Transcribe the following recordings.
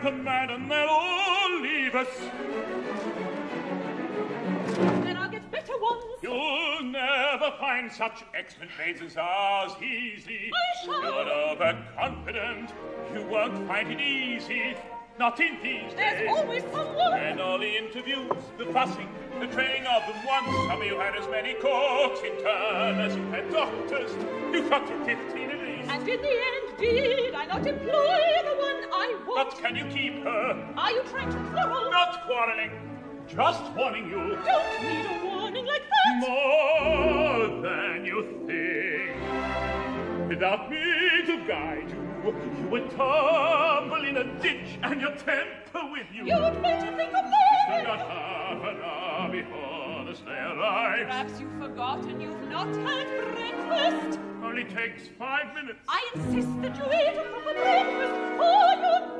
drive them mad and they'll all leave us. Then I'll get better ones. You'll never find such excellent maids as ours easy. I shall. You're overconfident. You won't find it easy. Not in these There's days. always someone. And all the interviews, the fussing, the training of them once. Some of you had as many cooks in turn as you had doctors. You got to 15 at least. And in the end, did I not employ can you keep her? Are you trying to quarrel? Not quarreling. Just warning you. Don't need a warning like that. More than you think. Without me to guide you, you would tumble in a ditch and your temper with you. You'd better think of Still more. got half an hour before the sleigh arrives. Perhaps you've forgotten you've not had breakfast. Only takes five minutes. I insist that you eat a proper breakfast for your nerves. Never better. What a relief! Well, at last you've left us. Anna, Anna, here. One skinny, Frau. I'm just closing the trunks. And do not forget to give the keys to the master. Why should she forget? And the ten days in Palermo which we spent sitting on our luggage because the keys were missing. That's because you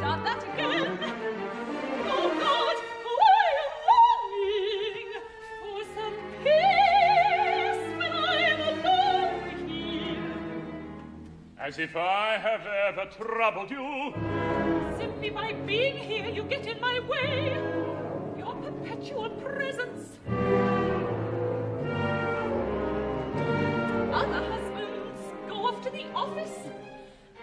Don't start that again. Oh God, how am longing for some peace when I am alone here. As if I have ever troubled you. Simply by being here, you get in my way. Your perpetual presence. Other husbands go off to the office,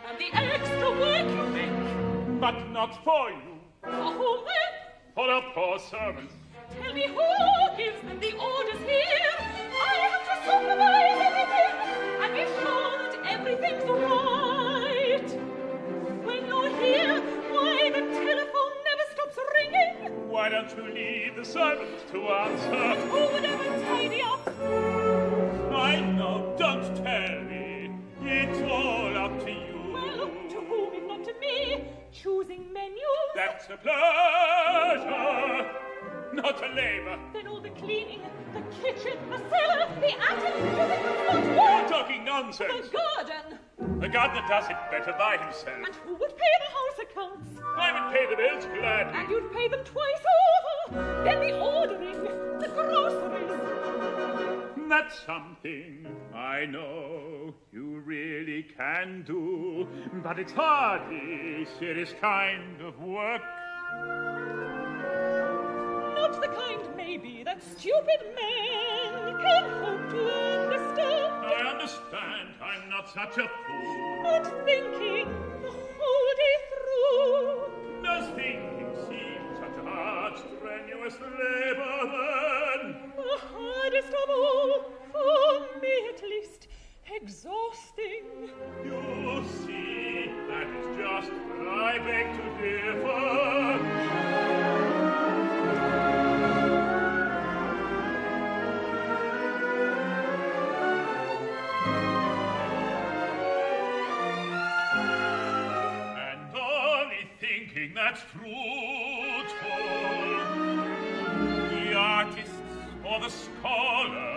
and the extra work you make. But not for you. For whom then? For the poor servants. Tell me who gives them the orders here. I have to supervise everything and be sure that everything's right. When you're here, why the telephone never stops ringing. Why don't you leave the servants to answer? But Who would ever tidy up? I know, don't tell me. It's all up to you. Well, to whom if not to me? Choosing menus. That's a pleasure, not a labor. Then all the cleaning, the kitchen, the cellar, the attic. You think it's not You're talking nonsense. The garden. The gardener does it better by himself. And who would pay the house accounts? I would pay the bills gladly. And you'd pay them twice over. Then the ordering, the groceries. That's something I know really can do, but it's hardly serious kind of work. Not the kind, maybe, that stupid men can hope to understand. I understand I'm not such a fool. But thinking the whole day through. Does thinking seem such hard, strenuous labor then? The hardest of all, for me at least, exhausting. You see, that is just I beg to differ. And only thinking that's fruitful. The artists or the scholars,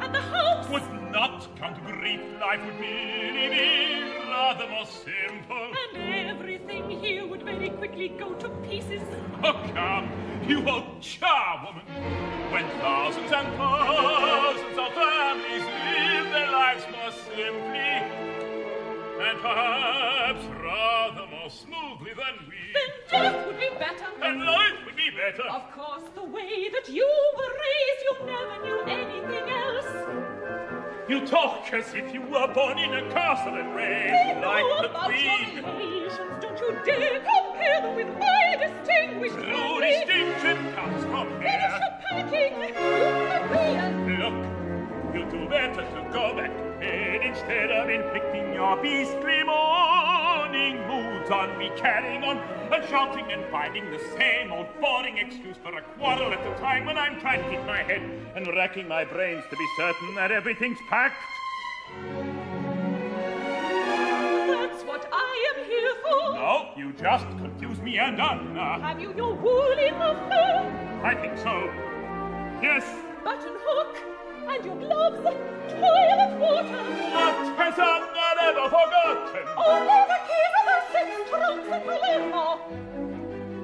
And the house Would not come to grief. Life would be rather more simple. and everything here would very quickly go to pieces. Oh, come, you old charwoman. When thousands and thousands of families live their lives more simply, and perhaps rather more smoothly than we, Then death would be better. and life would be better. Of course, the way that you were raised, you never knew anything else. You talk as if you were born in a castle and raised like the queen. Don't you dare compare them with my distinguished True distinction comes from Finish here. your packing. You. Look, you do better to go back to bed instead of inflicting your beastly morning moods on me, carrying on and shouting and finding the same old boring excuse for a quarrel at a time when I'm trying to keep my head and racking my brains to be certain that everything's packed. That's what I am here for. No, you just confuse me and Anna. Have you your woolly muffler, I think so. Yes, button hook, and your gloves, toilet water? what has Anna never forgotten? Oh, Only the keys of her six trunks in Palermo.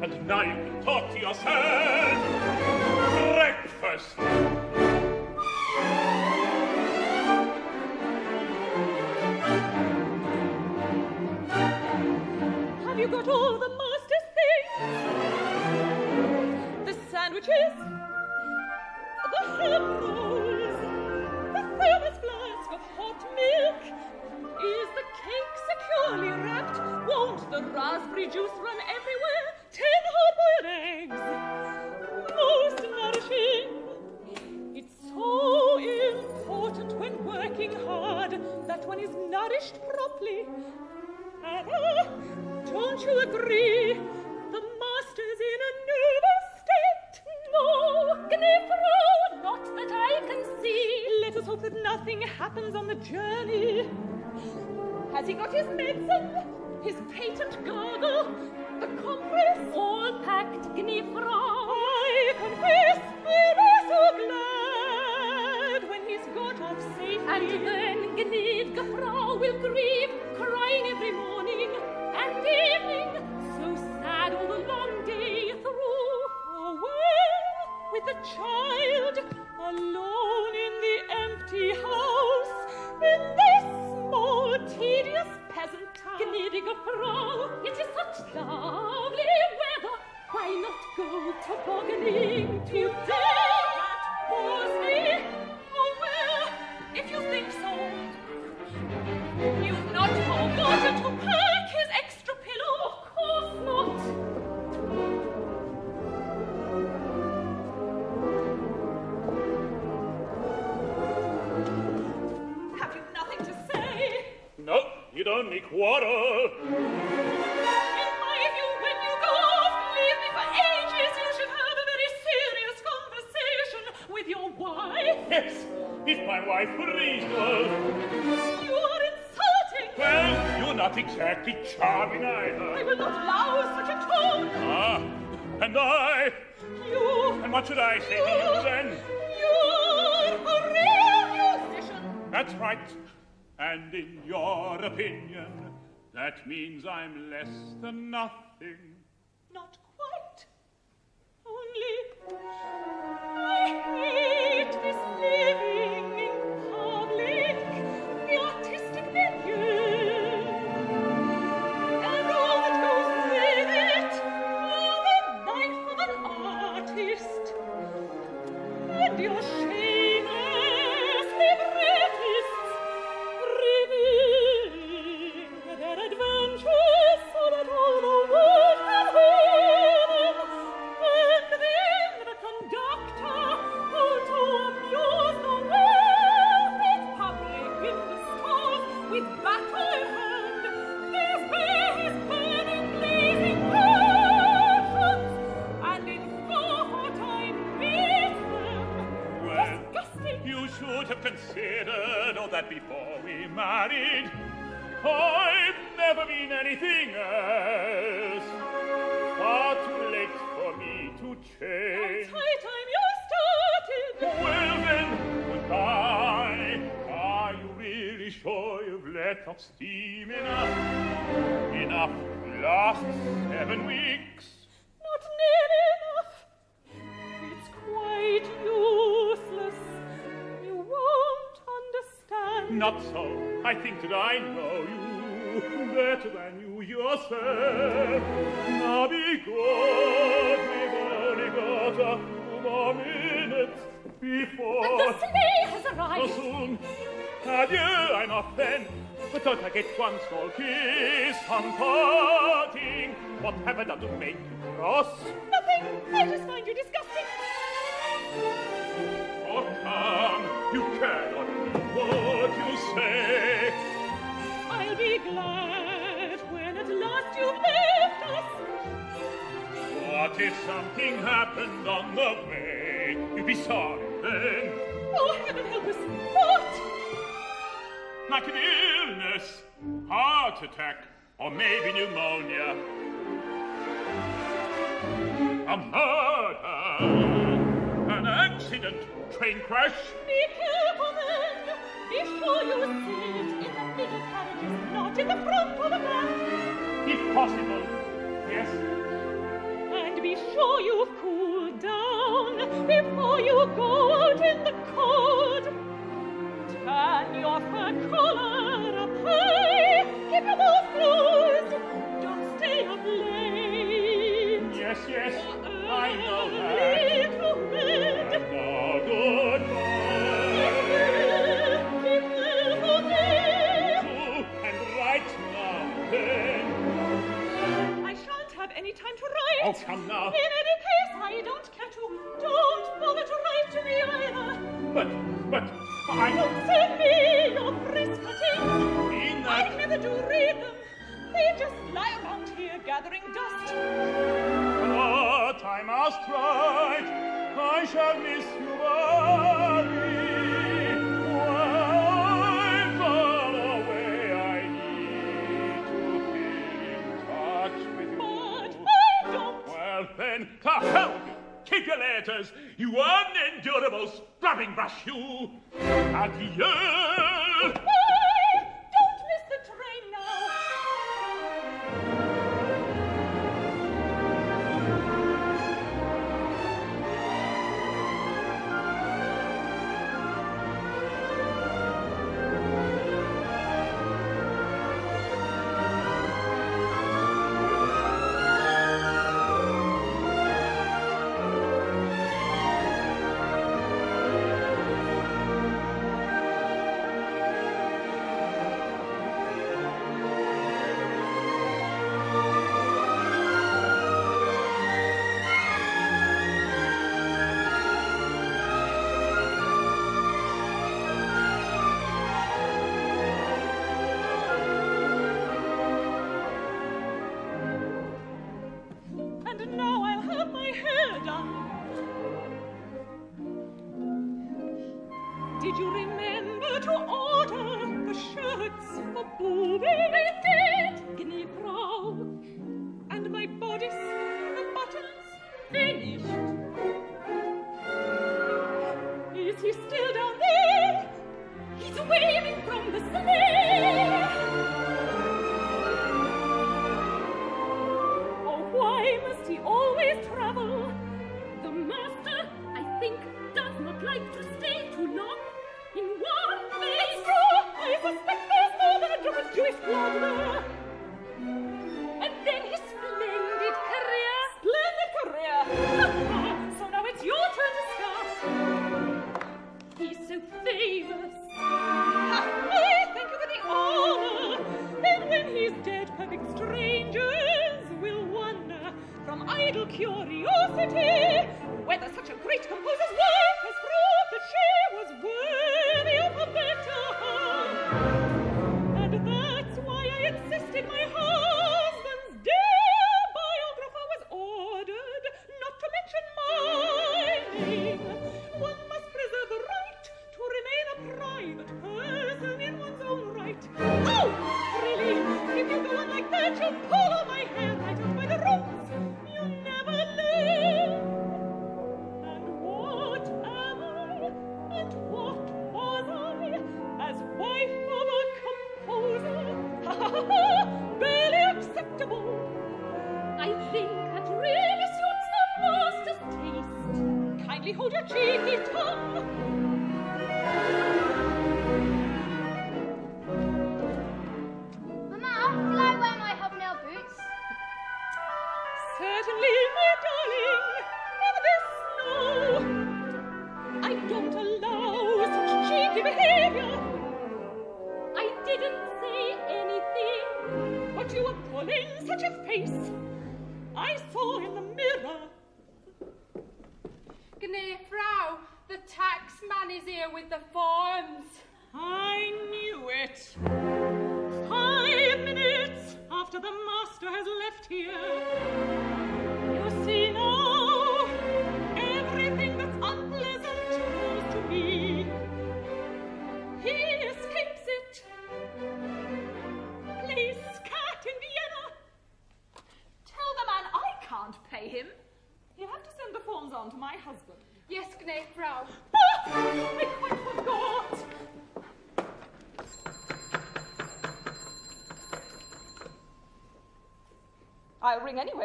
And now you can talk to yourself. Breakfast. Have you got all the master's things? The sandwiches, don't you agree? The master's in a nervous state. No, Gnifro, not that I can see. Let us hope that nothing happens on the journey. Has he got his medicine? His patent gargle? The compress? All packed, Gnifro. I confess be so glad when he's got off safely. And then Gnidga will grieve, crying every morning and evening, so sad all the long day well, with the child alone in the empty house, in this small, tedious peasant town. Gnädige Frau, it is such lovely weather. Why not go tobogganing today? That bores me. Oh, well, if you think so. You've not forgotten to pack only quarrel. In my view, when you go off, leave me for ages, you should have a very serious conversation with your wife. Yes, if my wife were reasonable. You are insulting. Well, you're not exactly charming either. I will not allow such a tone. Ah, and I? You, And what should I say to you then? you're a real musician. That's right. And in your opinion, that means I'm less than nothing. Not quite. Only...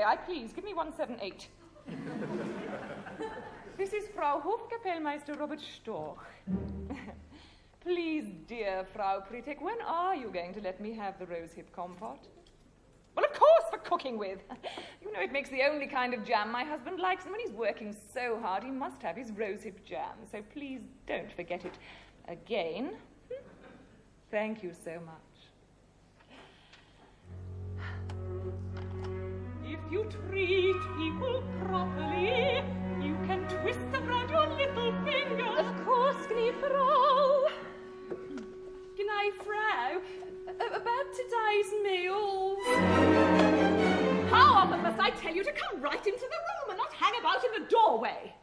Anyway, I please. Give me 178. this is Frau Hofkapellmeister Robert Storch. please, dear Frau Pritek, when are you going to let me have the rosehip compote? Well, of course, for cooking with. You know, it makes the only kind of jam my husband likes, and when he's working so hard, he must have his rosehip jam. So please don't forget it again. Hmm? Thank you so much. you treat people properly, you can twist around your little finger. Of course, Gnifrau. Gnifrau, about today's meals. How often must I tell you to come right into the room and not hang about in the doorway?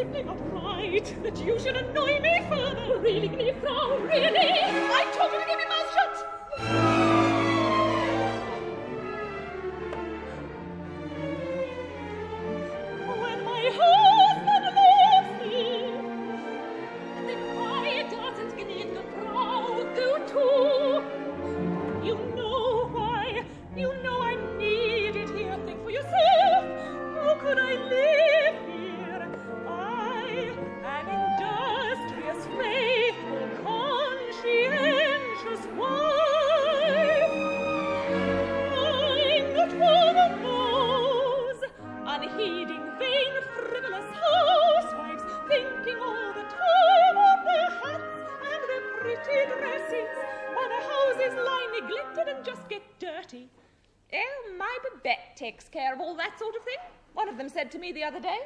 simply not right that you should annoy me further. Really, Frau, really? To me the other day.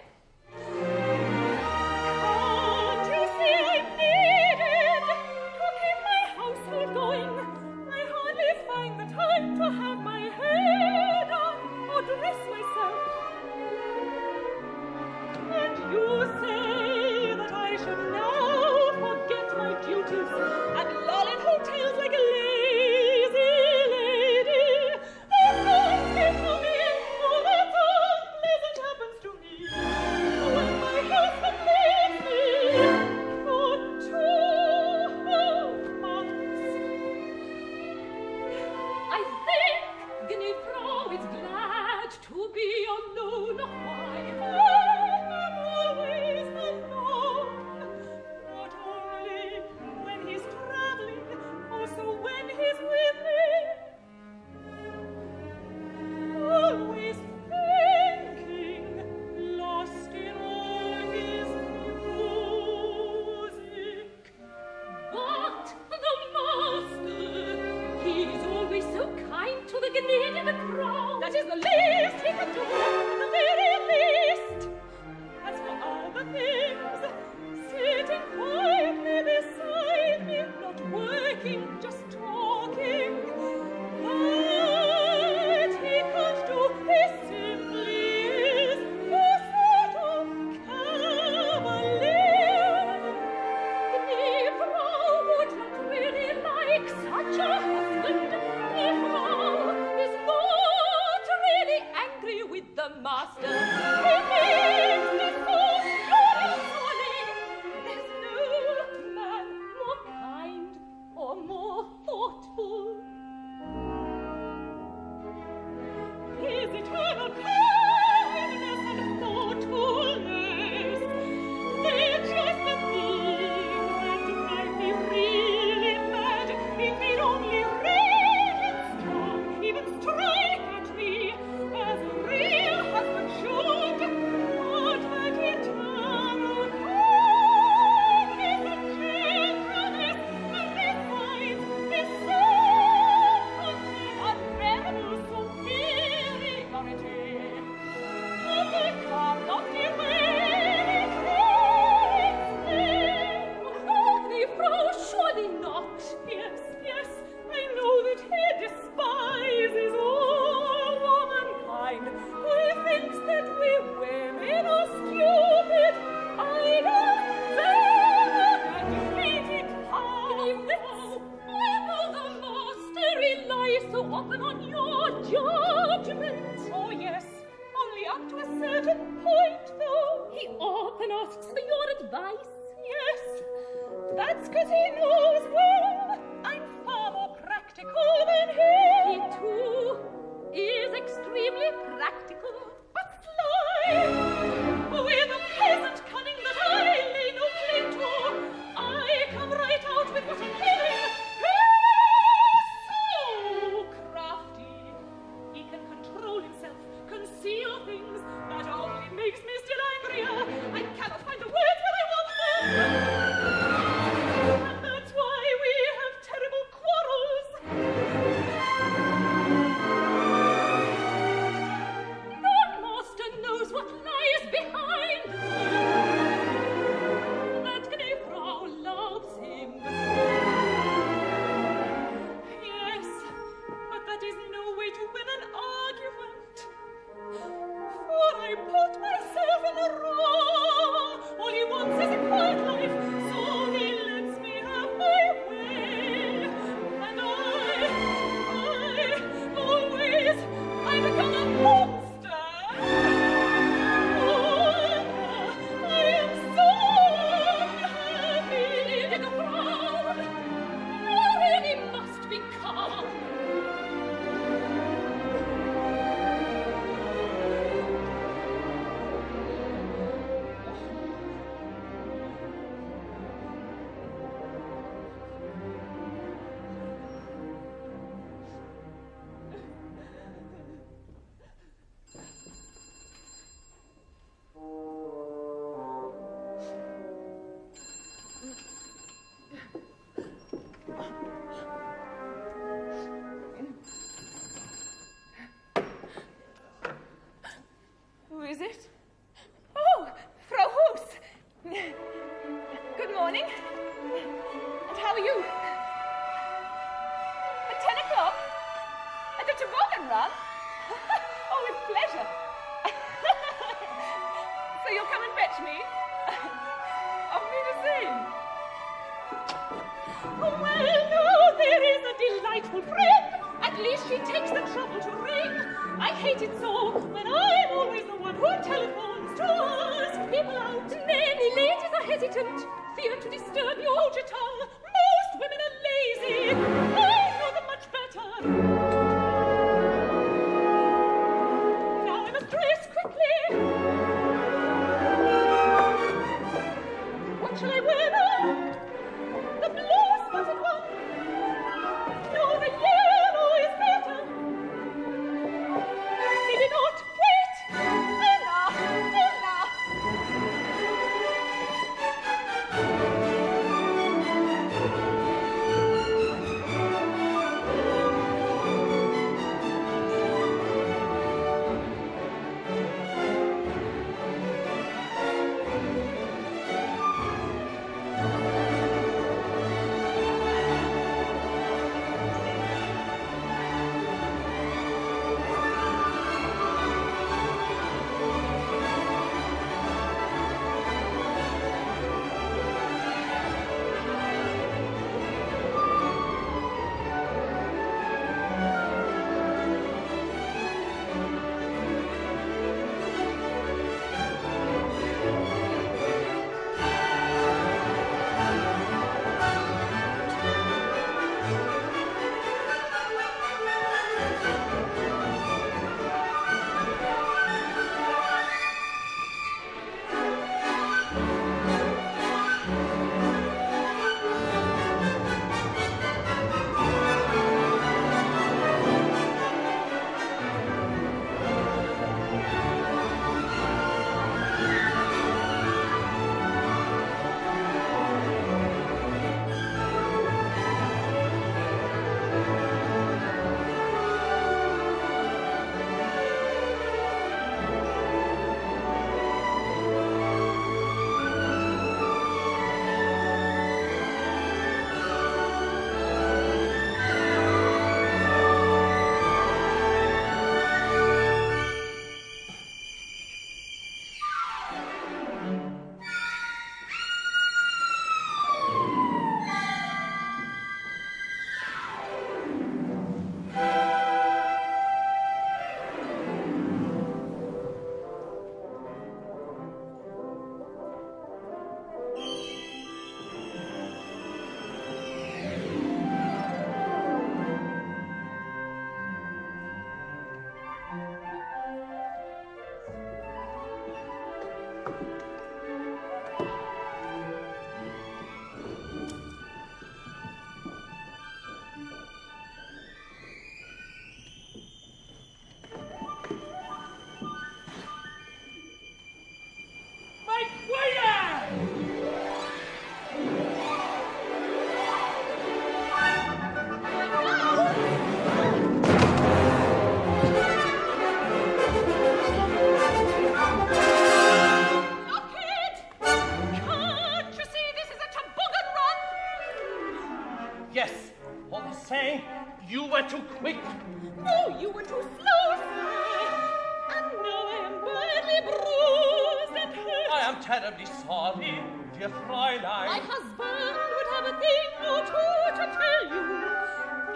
terribly sorry, dear Fräulein. My husband would have a thing or two to tell you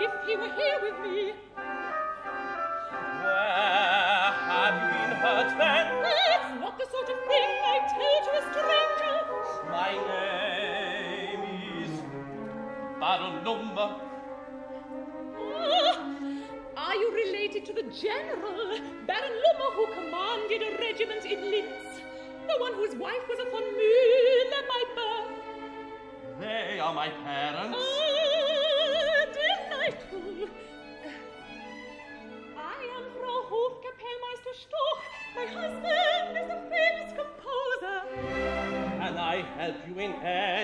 if he were here with me. Where have been hurt then? That's the sort of thing I stranger. My name is Baron Number the general, Baron Lummer, who commanded a regiment in Linz? The one whose wife was a von Müller by birth? They are my parents. Ah, delightful. I am Frau Hofkapellmeister Storch. My husband is a famous composer. Can I help you in any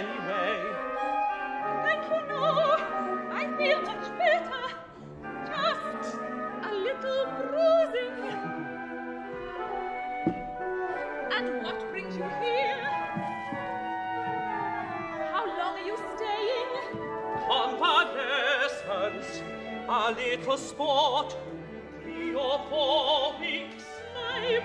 Aletos spot, io vomix, nae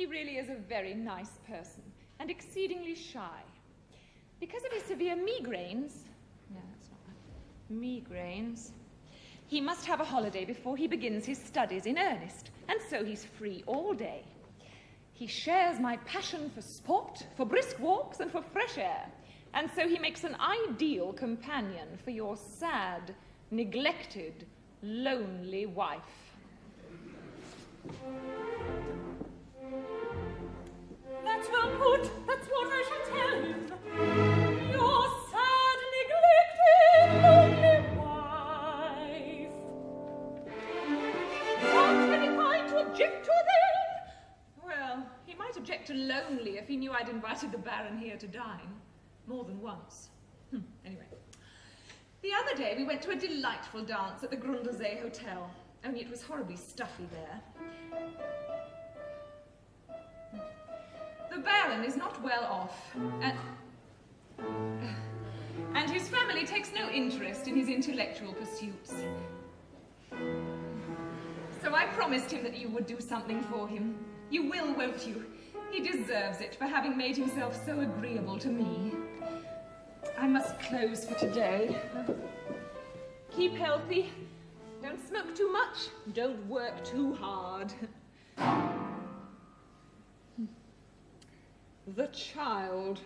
He really is a very nice person and exceedingly shy. Because of his severe migraines, no, that's not. Migraines. He must have a holiday before he begins his studies in earnest, and so he's free all day. He shares my passion for sport, for brisk walks, and for fresh air, and so he makes an ideal companion for your sad, neglected, lonely wife. I'd invited the Baron here to dine. More than once. Hm, anyway. The other day we went to a delightful dance at the Grundlsee Hotel, only it was horribly stuffy there. The Baron is not well off, and, and his family takes no interest in his intellectual pursuits. So I promised him that you would do something for him. You will, won't you? He deserves it for having made himself so agreeable to me. I must close for today. Keep healthy. Don't smoke too much. Don't work too hard. The child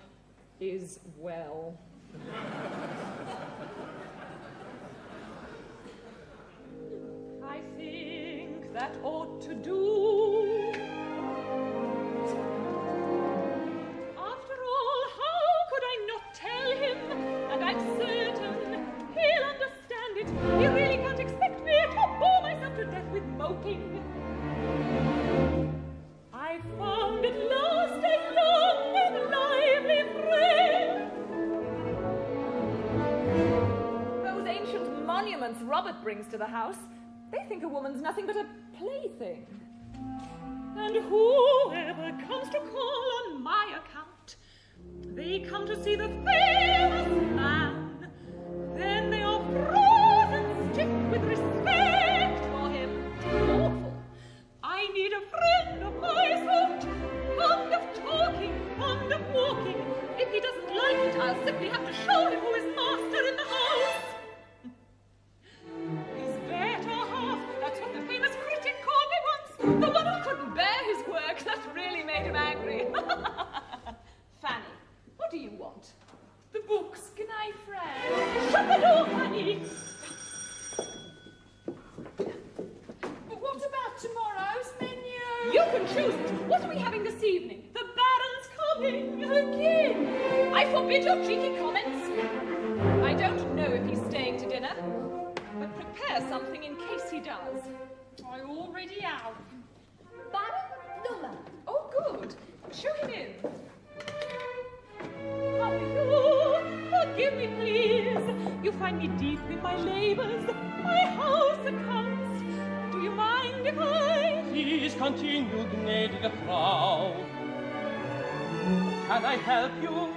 is well. I think that ought to do. Moping. I found at last a young and lively friend. Those ancient monuments Robert brings to the house, they think a woman's nothing but a plaything. And whoever comes to call on my account, they come to see the famous man. Then they are frozen stiff with respect it, I'll simply have to show him who is master in the house. His better half, that's what the famous critic called me once. The one who couldn't bear his work, that really made him angry. Fanny, what do you want? The books, can I, Fred? Shut the door, Fanny! But what about tomorrow's menu? You can choose it. What are we having this evening? Again. I forbid your cheeky comments. I don't know if he's staying to dinner, but prepare something in case he does. I already have. Baron Lummer. Oh, good. Show him in. Forgive me, please. You find me deep in my labors, my house accounts. Do you mind if I... Please continue, gnädige Frau. Can I help you?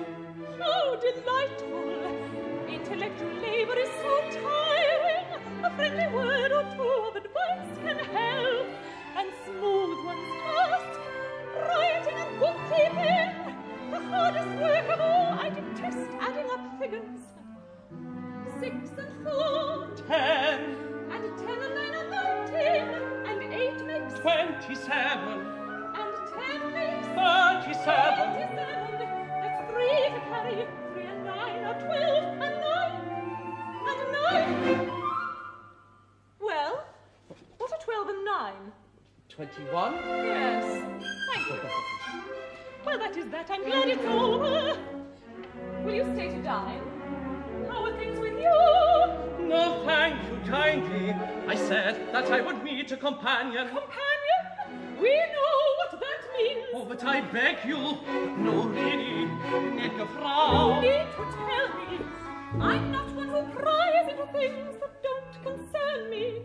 How delightful! Intellectual labor is so tiring. A friendly word or two of advice can help and smooth one's task. Writing and bookkeeping, the hardest work of all. I detest adding up figures. Six and four, Ten, and ten and nine are nineteen, and eight makes, twenty-seven, and ten makes thirty-seven. Twenty-seven. That's three to carry. Three and nine are twelve, and nine, and nine. Well, what are twelve and nine? Twenty-one. Yes, thank you. Well, that is that. I'm glad it's over. Will you stay to dine? How are things with you? No, thank you kindly. I said that I would meet a companion. Companion? We know what that means. Oh, but I beg you, no, really, gnädige You Frau. need to tell me. I'm not one who pries into things that don't concern me.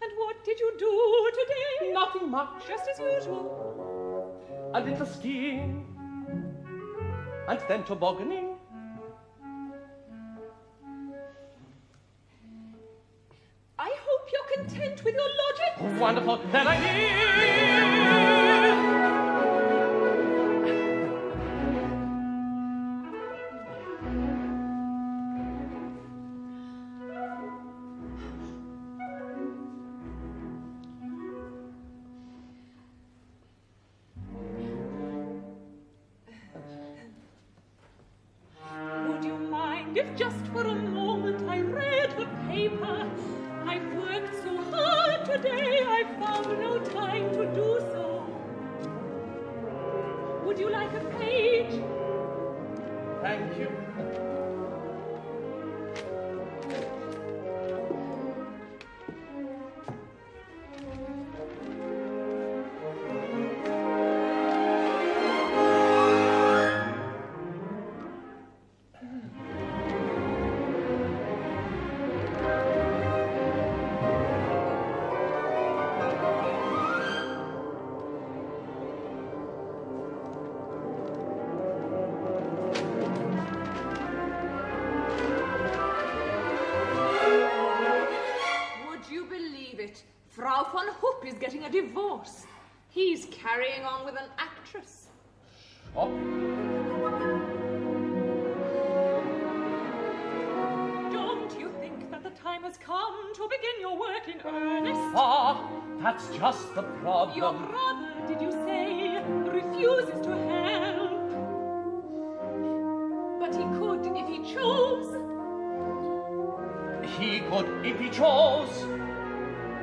And what did you do today? Nothing much. Just as usual. A little skiing. And then tobogganing. I hope you're content with your lodging. Wonderful. Then I leave. Problem. Your brother, did you say, refuses to help? But he could if he chose. He could if he chose,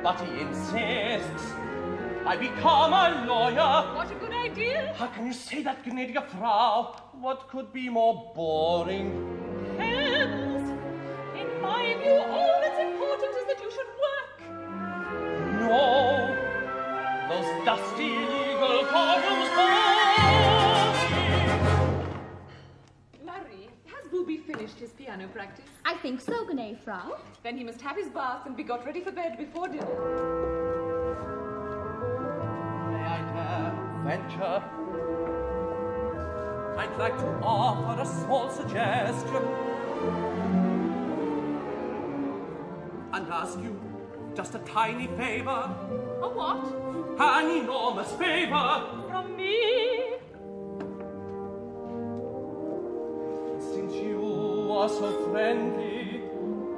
but he insists. I become a lawyer. What a good idea! How can you say that, gnädige Frau? What could be more boring? Heavens! In my view, all that's important is that you should work. His piano practice? I think so, gnä Frau. Then he must have his bath and be got ready for bed before dinner. May I dare venture? I'd like to offer a small suggestion and ask you just a tiny favor, A what? an enormous favor. From me, Since you are so friendly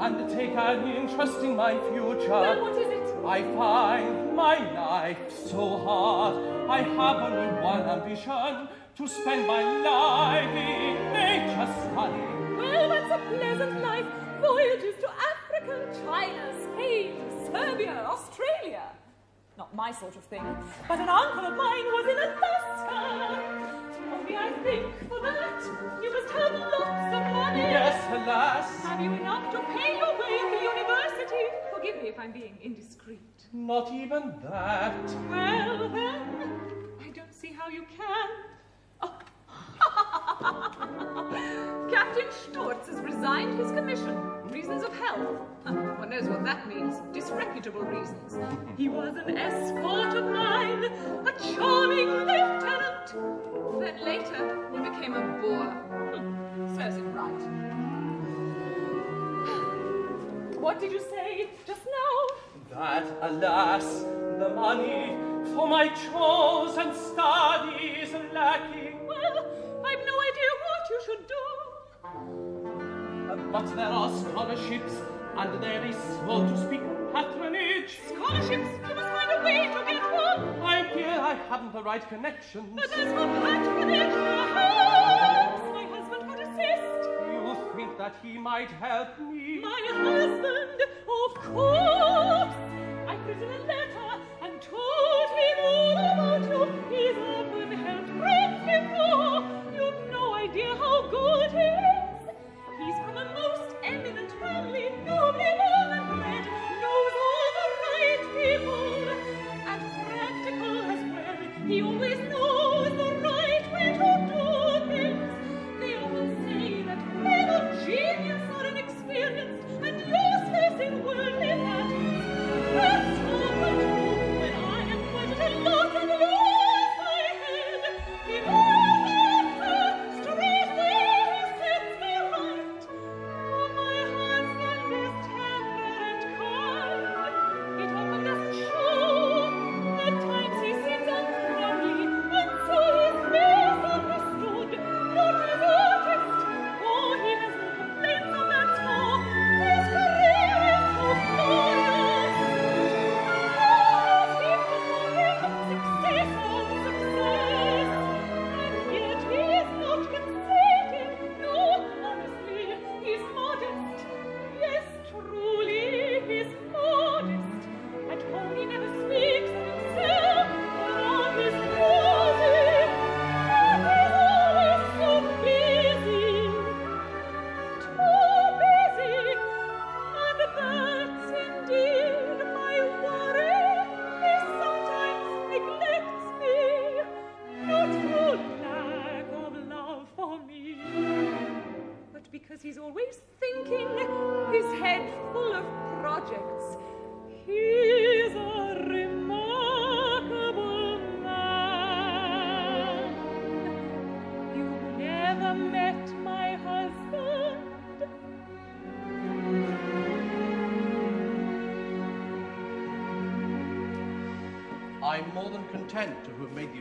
and take an interest in my future, well, what is it? I find my life so hard. I have only one ambition to spend my life in nature study. Well, that's a pleasant life. Voyages to Africa, China, Spain, Serbia, Australia. Not my sort of thing. But an uncle of mine was in Alaska. Only I think for that you must have lots of money. Yes, alas, Have you enough to pay your way at the university? Forgive me if I'm being indiscreet. not even that. Well, then, I don't see how you can. Captain Storz has resigned his commission. Reasons of health. One knows what that means. Disreputable reasons. He was an escort of mine, a charming lieutenant. Then later, he became a bore. Serves him right. What did you say just now? That, alas, the money for my chosen studies lacking. Well, I've no idea what you should do. But there are scholarships, and there is, so to speak, patronage. Scholarships, you must find a way to get one. I fear I haven't the right connections. But as for patronage, perhaps my husband could assist. You think that he might help me? My husband, of course. I've written a letter and told him all about you. He's often helped friends before. You've no idea how good he is. Oh,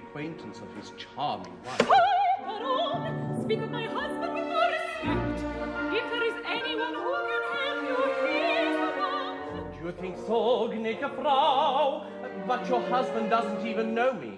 acquaintance of his charming wife. Hi, Baron! Speak of my husband with more respect. If there is anyone who can help you, he's the one. Do you think so, gnädige Frau? But your husband doesn't even know me.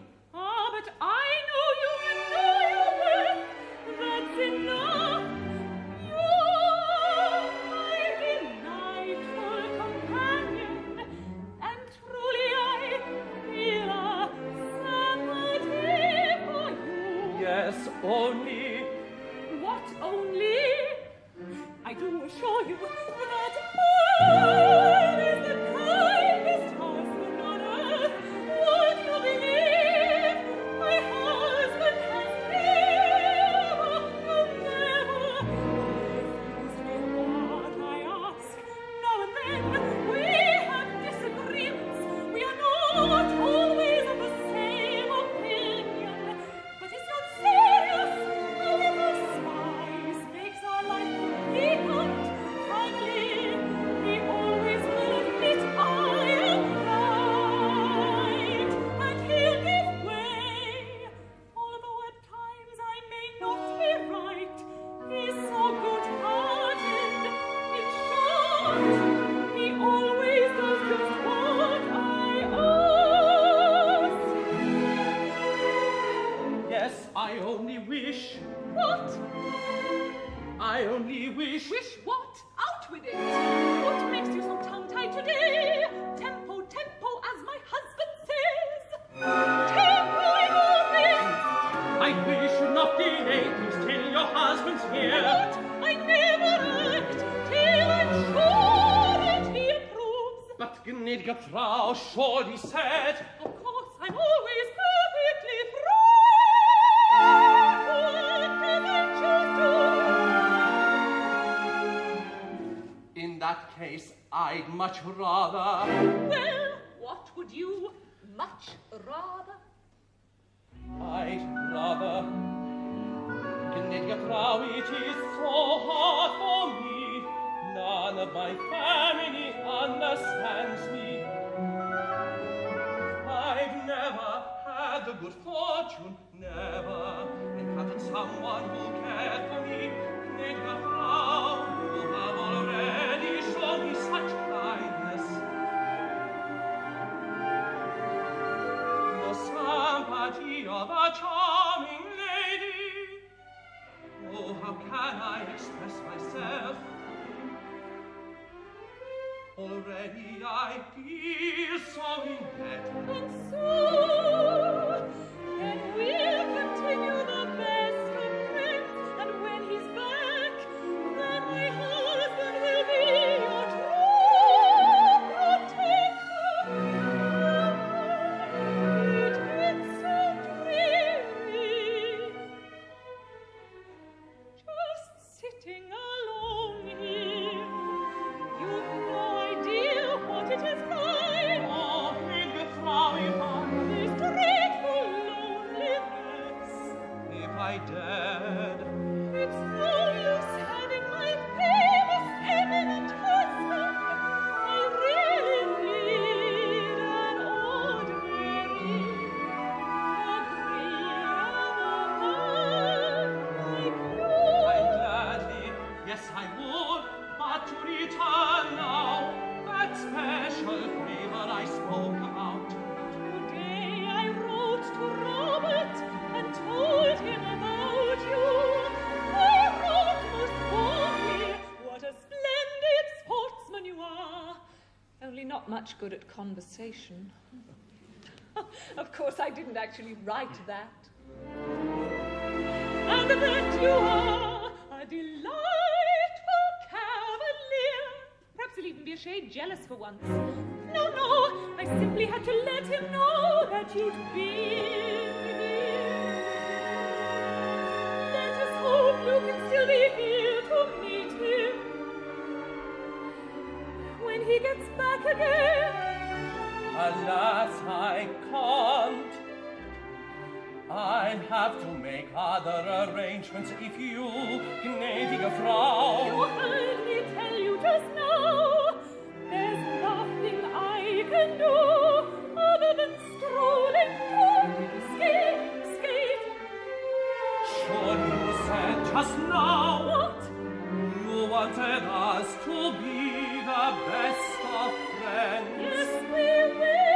I wish you not delay things till your husband's here. But I never act till I'm sure that he approves. But gnädige Frau, surely said. Of course, I'm always perfectly free. What I choose to? In that case, I'd much rather... Well, I'd rather. And yet, it is so hard for me. None of my family understands me. I've never had the good fortune, never, encountered someone who cared for me. And Frau. of a charming lady. Oh, how can I express myself? Already I feel so indebted. And so, and we'll continue. Conversation. of course, I didn't actually write that. And that you are a delightful cavalier. Perhaps he'll even be a shade jealous for once. No, no, I simply had to let him know that you'd be hope you can still be here to meet him. When he gets back again, alla I kommt. I have to make other arrangements if you, gnädige Frau. You heard me tell you just now, there's nothing I can do other than strolling through talk, skate, skate. Sure, you said just now. What? You wanted us to be the best of Yes, we will.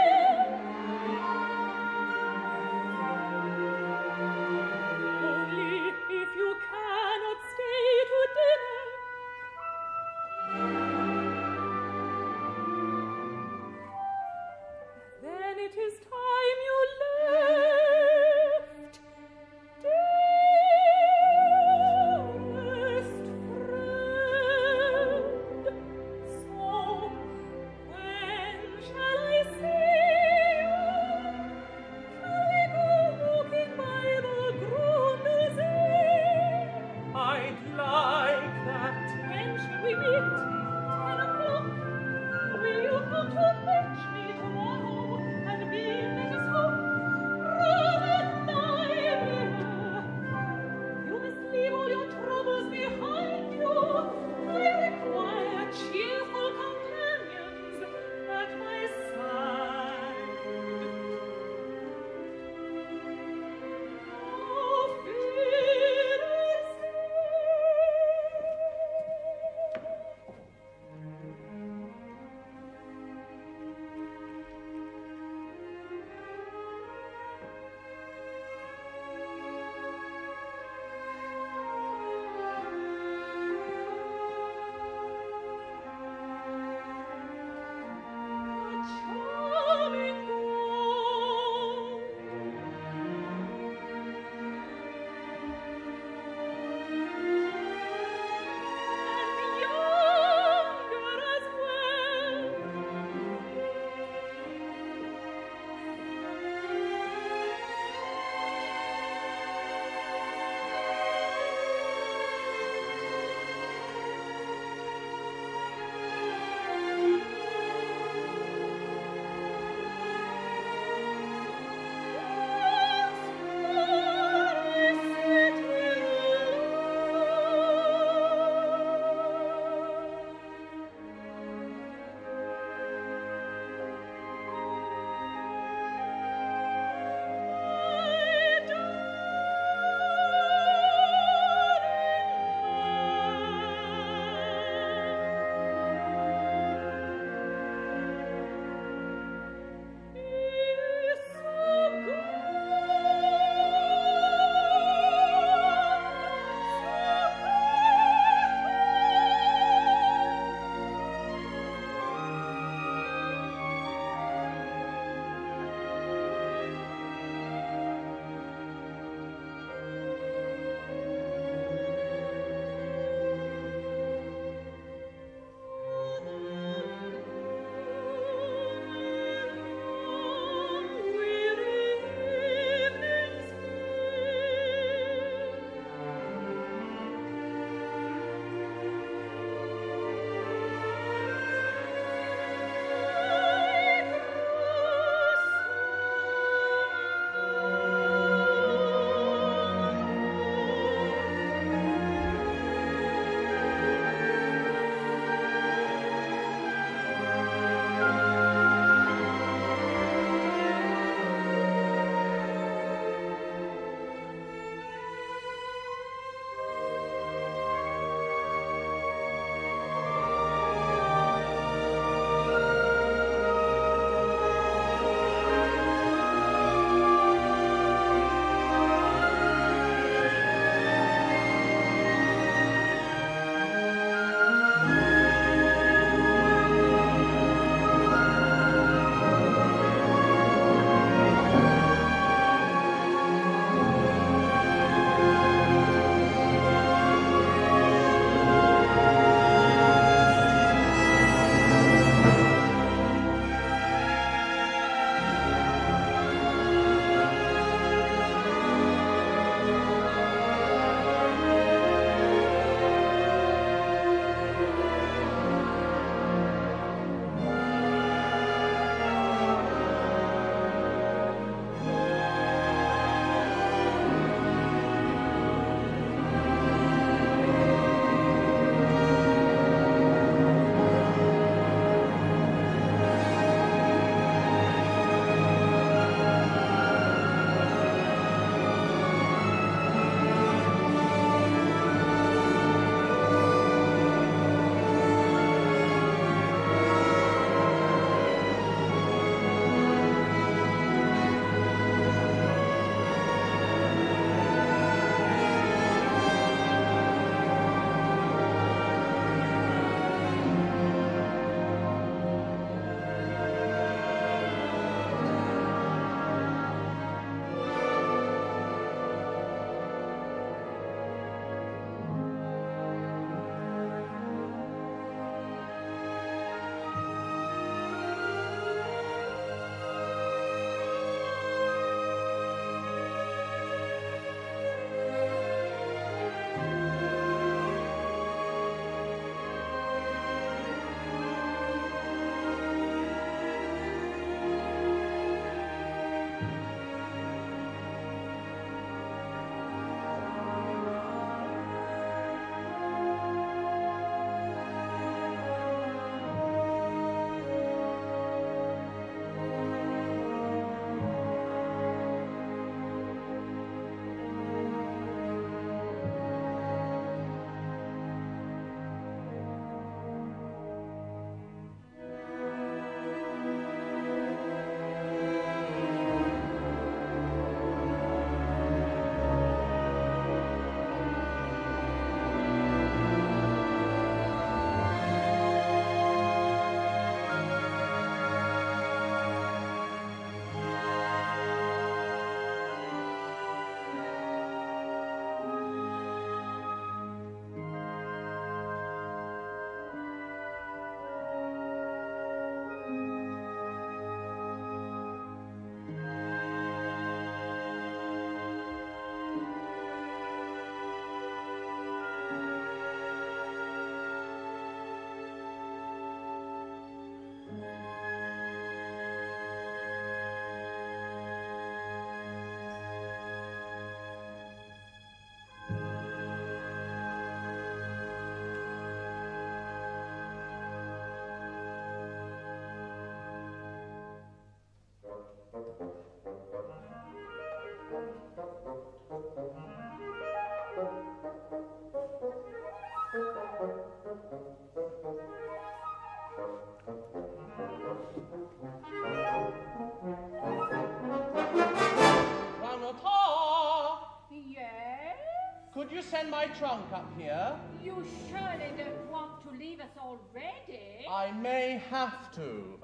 Could you send my trunk up here? You surely don't want to leave us already. I may have to.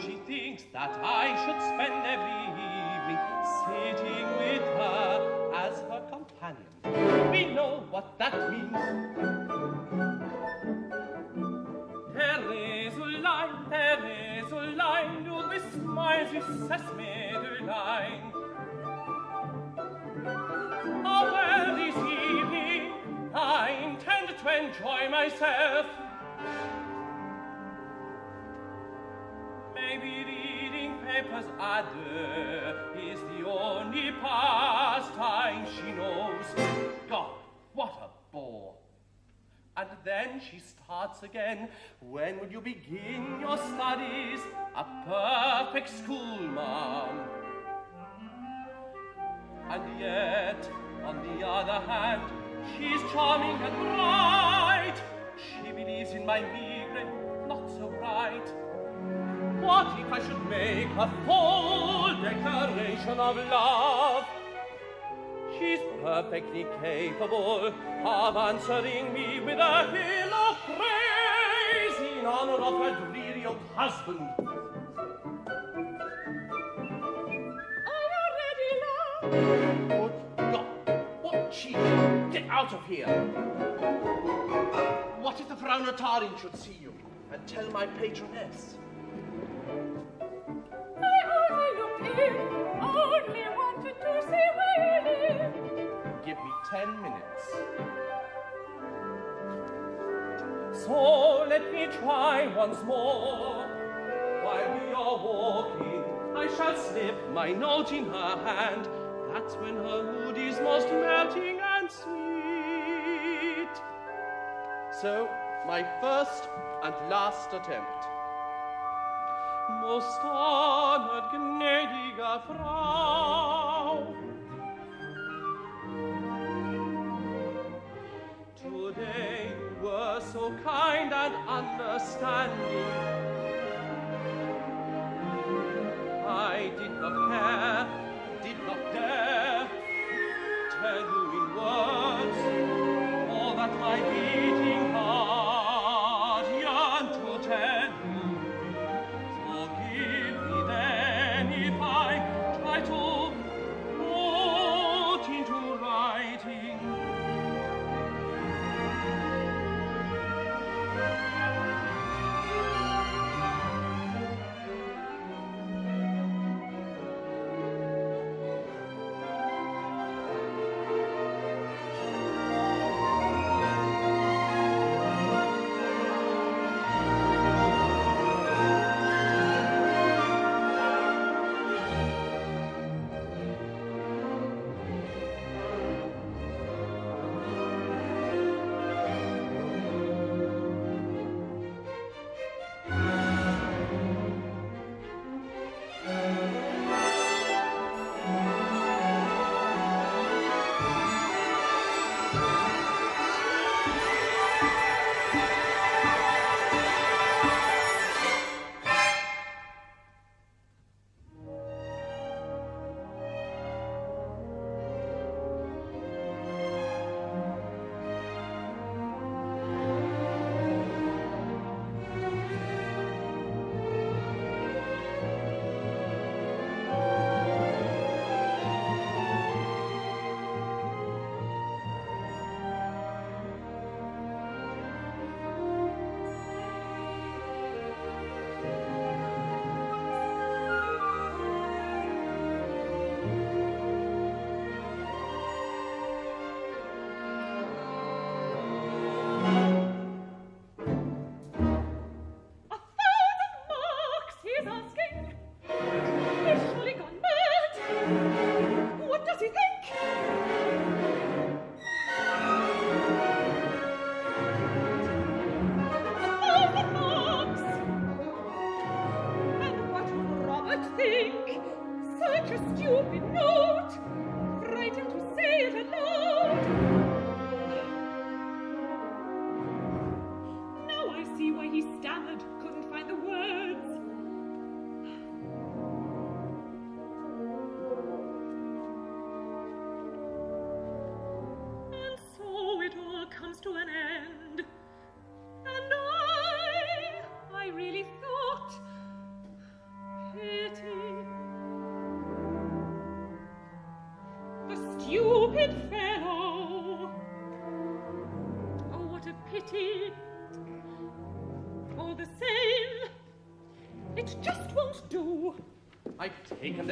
She thinks that I should spend every evening sitting with her as her companion. We know what that means. Therese-lein, Therese-lein, du bist mein süßes Mädelein. Ah, oh, this evening I intend to enjoy myself Maybe reading papers deux is the only pastime she knows. God, what a bore. And then she starts again. When will you begin your studies? A perfect school, ma'am. And yet, on the other hand, she's charming and bright. She believes in my meagre, not so bright. What if I should make a full declaration of love? She's perfectly capable of answering me with a hymn of praise in honor of her dreary old husband. Are you ready, love? Good God! What cheek! Get out of here! What if the Frau Notarin should see you and tell my patroness? Ten minutes. So let me try once more. While we are walking, I shall slip my note in her hand. That's when her mood is most melting and sweet. So, my first and last attempt. mostanet gnädiger Frau. Today you were so kind and understanding. I did not care, did not dare tell you in words all that my being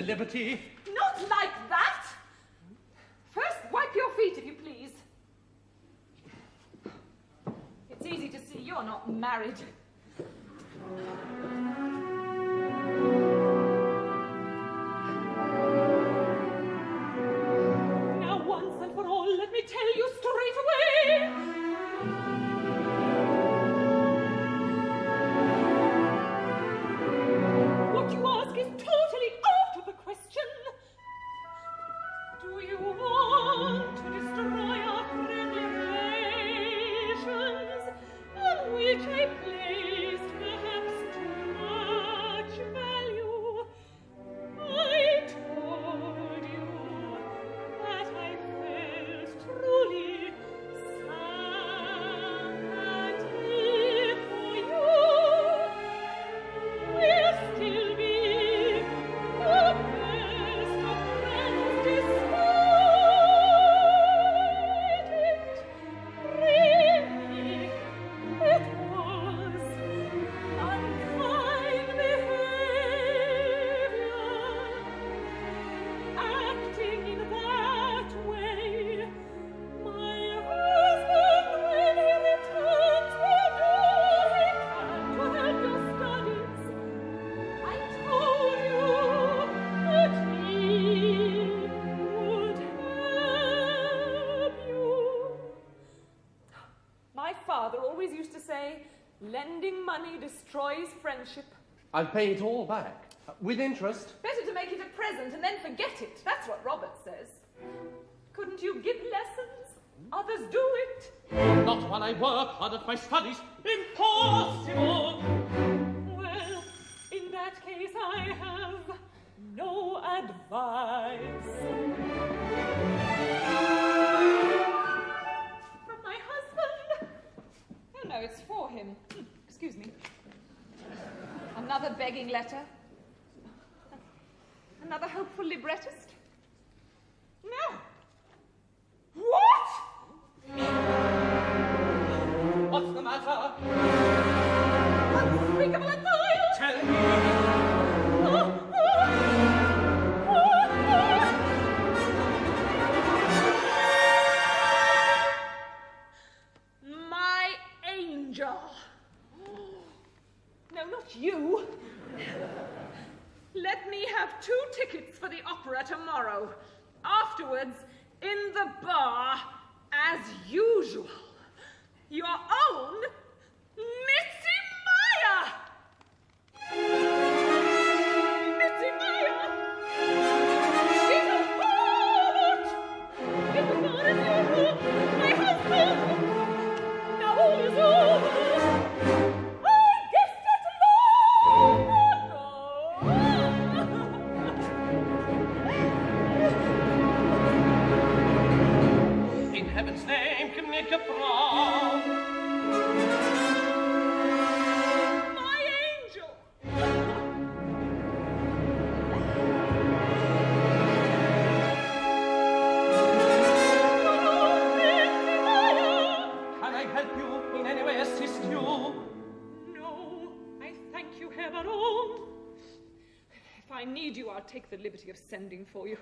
liberty. Not like that! First, wipe your feet, if you please. It's easy to see you're not married. I'll pay it all back. With interest. Better to make it a present and then forget it. That's what Robert says. Couldn't you give lessons? Others do it. Not while I work hard at my studies. Impossible! Well, in that case, I have no advice. From my husband. Oh, no, it's for him. Hmm, Excuse me. Another begging letter. Another hopeful librettist. No. What? What's the matter? Unspeakable not you. Let me have two tickets for the opera tomorrow. Afterwards, in the bar, as usual. Your own sending for you.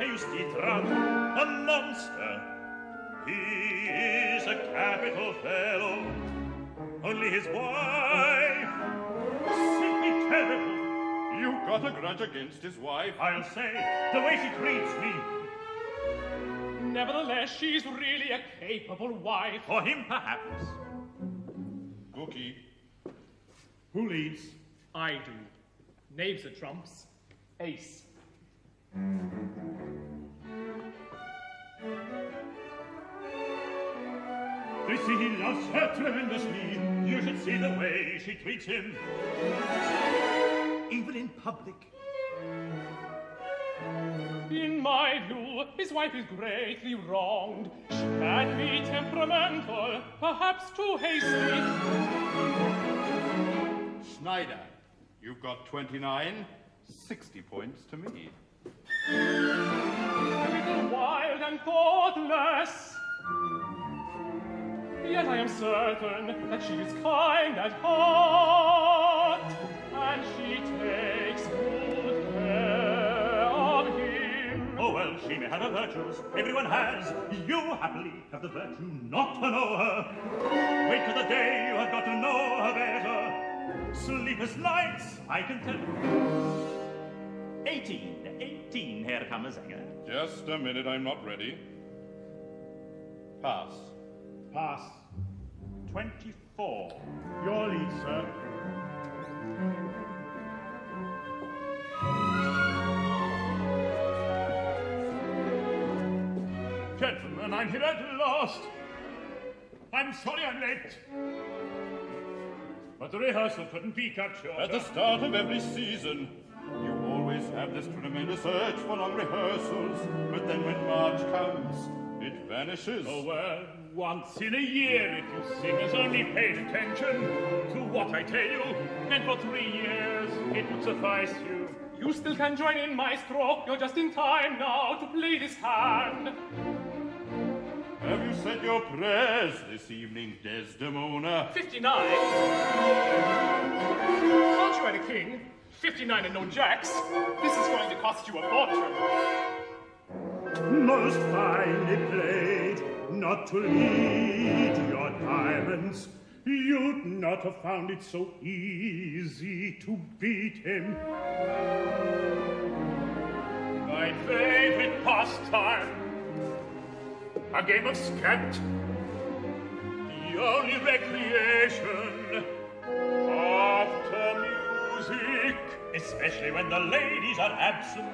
Hasty drunk, a monster. He is a capital fellow, only his wife, simply terrible. You've got a grudge against his wife? I'll say, the way she treats me. Nevertheless, she's really a capable wife. For him, perhaps. Gookie. Who leads? I do. Knaves are trumps. Ace. her tremendously. You should see the way she treats him. Even in public. In my view, his wife is greatly wronged. She can be temperamental, perhaps too hasty. Schneider, you've got 29, 60 points to me. A little wild and thoughtless. Yet I am certain that she is kind at heart, and she takes good care of him. Oh, well, she may have her virtues. Everyone has. You happily have the virtue not to know her. Wait till the day you have got to know her better. Sleepless nights, I can tell you. 18, 18, Herr Kammersänger. Just a minute, I'm not ready. Pass. Pass 24. Your lead, sir. Gentlemen, I'm here at last. I'm sorry I'm late. But the rehearsal couldn't be cut short. At the start of every season, you always have this tremendous urge for long rehearsals. But then when March comes, it vanishes. Oh, well. Once in a year, if you singers only paid attention to what I tell you, and for three years it would suffice you. You still can join in, maestro. You're just in time now to play this hand. Have you said your prayers this evening, Desdemona? 59? Can't you at a king? 59 and no jacks? This is going to cost you a fortune. Most finely played, not to lead your diamonds. You'd not have found it so easy to beat him. My favorite pastime, a game of skat. The only recreation after music, especially when the ladies are absent.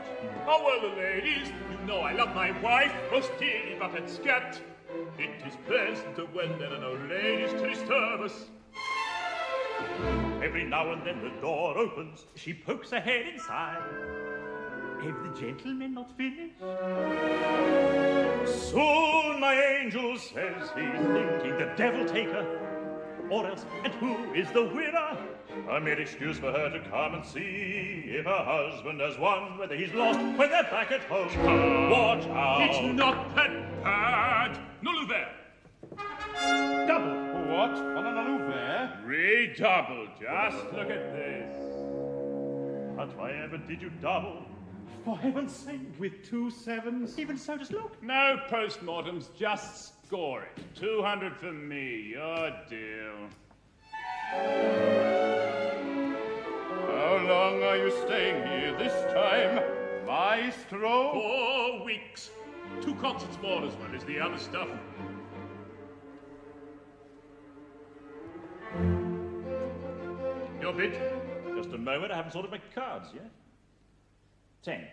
Oh, well, the ladies, you know I love my wife most dearly, but at skat, It is pleasant when there are no ladies to disturb us. Every now and then the door opens. She pokes her head inside. Have the gentleman not finished? Soon my angel says he's thinking the devil take her. Or else, and who is the winner? A mere excuse for her to come and see if her husband has won, whether he's lost when they're back at home. Watch out! It's not that bad! Null ouvert! Double! What? On an? Redouble! Just look at this. But why ever did you double? For heaven's sake, with two sevens? Even so, just look. No postmortems, just score it. 200 for me, your deal. How long are you staying here this time, maestro? Four weeks. Two concerts more as well as the other stuff. Your bid? Just a moment, I haven't sorted my cards yet. Ten.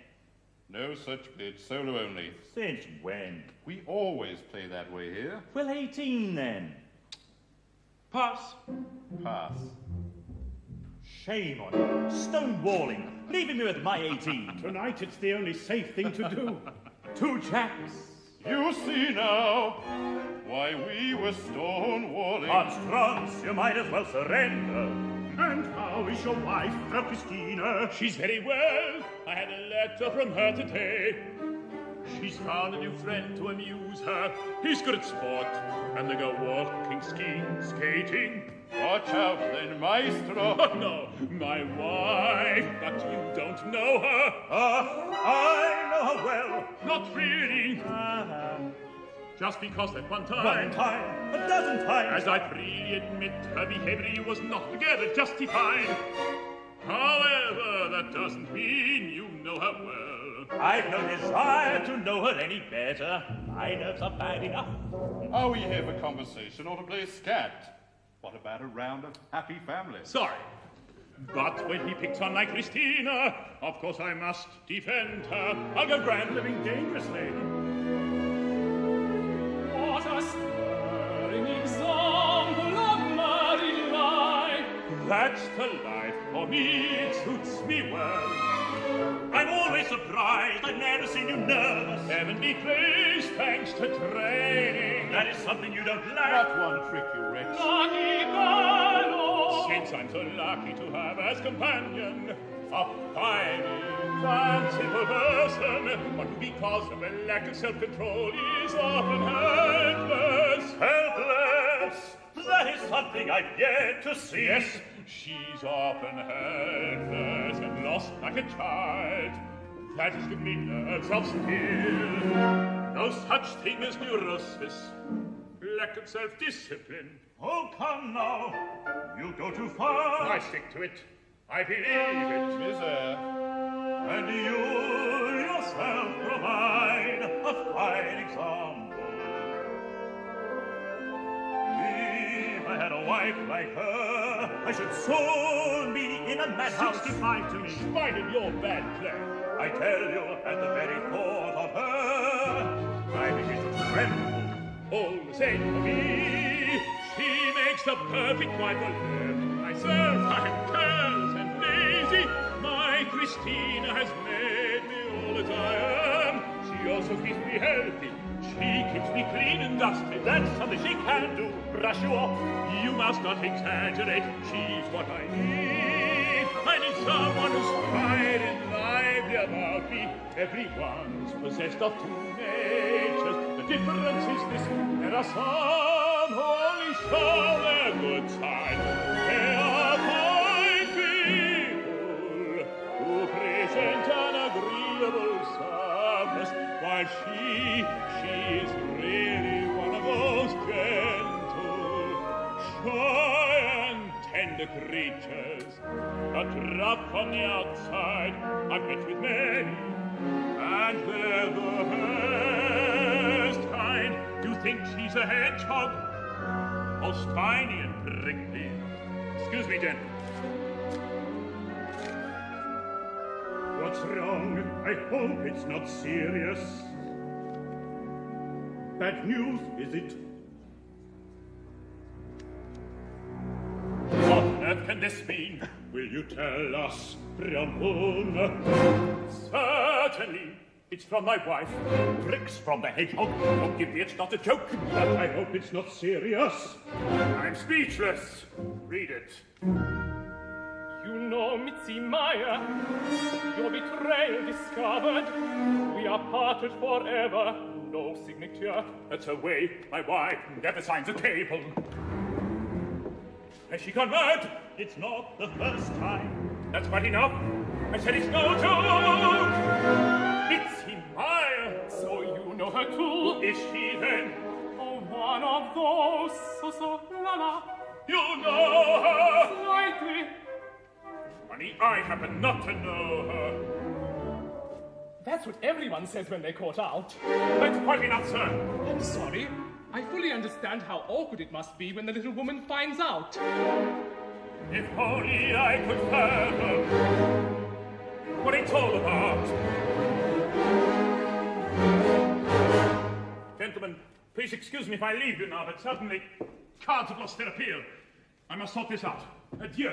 No such bid, solo only. Since when? We always play that way here. Well, 18 then. Pass. Pass. Shame on you. Stonewalling. Leaving me with my 18. Tonight it's the only safe thing to do. Two jacks. You see now why we were stonewalling. Armstrongs, you might as well surrender. And how is your wife, Frau Christina? She's very well. I had a letter from her today. She's found a new friend to amuse her. He's good at sport, and they go walking, skiing, skating. Watch out then, maestro. Oh, no, my wife, but you don't know her. Ah, I know her well. Not really. Just because at one time... One time, a dozen times. As I freely admit, her behavior was not together justified. However, that doesn't mean you know her well. I've no desire to know her any better. My nerves are bad enough. Are we here for conversation or to play skat? What about a round of happy families? Sorry. But when he picks on my Christina, of course I must defend her. I'll go grand living dangerously. What a stirring example of married life! That's the life for me, it suits me well. I'm always surprised, I've never seen you nervous. Heavenly place, thanks to training. That is something you don't lack. Not one trick, you wretch. Nagigalo! Since I'm so lucky to have as companion a fine, fanciful person, but who because of a lack of self-control is often helpless. Helpless! That is something I've yet to see. Yes, she's often helpless lost like a child. That is to mean nerves of steel. No such thing as neurosis. Lack of self-discipline. Oh, come now. You go too far. I stick to it. I believe it. Miser. And you yourself provide a fine example. If I had a wife like her, I should soon be in a madhouse. Sixty-five to me. Spite of your bad play. I tell you, at the very thought of her, I begin to tremble. All the same for me, she makes the perfect wife for myself. I'm careless and lazy. My Christina has made me all that I am. She also keeps me healthy. She keeps me clean and dusty. That's something she can do. Brush you off. You must not exaggerate. She's what I need. I need someone who's quiet and lively about me. Everyone's possessed of two natures. The difference is this. There are some who only show their good side. There are fine people who present an agreeable surface, she, she is really one of those gentle, shy and tender creatures. A rough on the outside, I've met with many, and they're the best kind. You think she's a hedgehog? Most tiny and prickly. Excuse me, gentlemen. What's wrong? I hope it's not serious. Bad news, is it? What on earth can this mean? Will you tell us, whom? Certainly. It's from my wife. Bricks from the hedgehog. Forgive me, it's not a joke. But I hope it's not serious. I'm speechless. Read it. You know, Mitzi Meyer, your betrayal discovered. We are parted forever. no signature. That's her way. My wife never signs a table. Has she gone mad? It's not the first time. That's quite enough. I said it's no joke. It's Himmel. So you know her too. Is she then? Oh, one of those. So, so, la, la. You know her. Slightly. Funny, I happen not to know her. That's what everyone says when they're caught out. That's quite enough, sir. I'm sorry. I fully understand how awkward it must be when the little woman finds out. If only I could fathom what it's all about. Gentlemen, please excuse me if I leave you now, but suddenly cards have lost their appeal. I must sort this out. Adieu.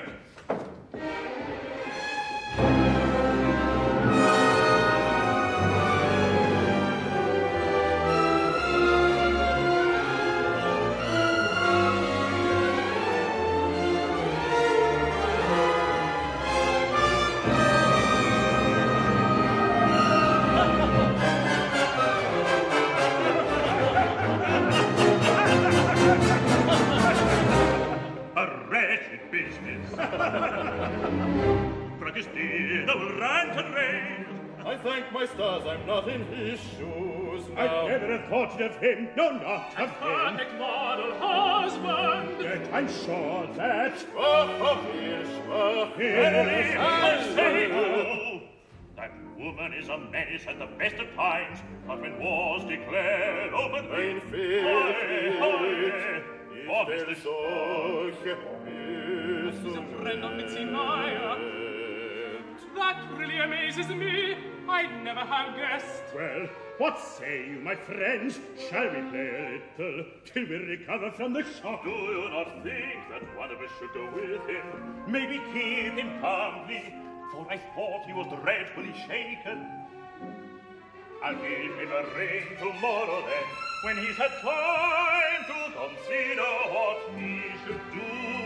thank my stars I'm not in his shoes now. I never have thought of him, no, not of him. A model husband. Yet I'm sure that... Schwach of his, schwach is unstable. That woman is a menace at the best of times, but when war's declared openly... In fear, Bob ist der solche Bösung. Diese Brennung mit sie That really amazes me. I'd never have guessed. Well, what say you, my friends? Shall we play a little till we recover from the shock? Do you not think that one of us should go with him? Maybe keep him company, for I thought he was dreadfully shaken. I'll give him a ring tomorrow then, when he's had time to consider what he should do.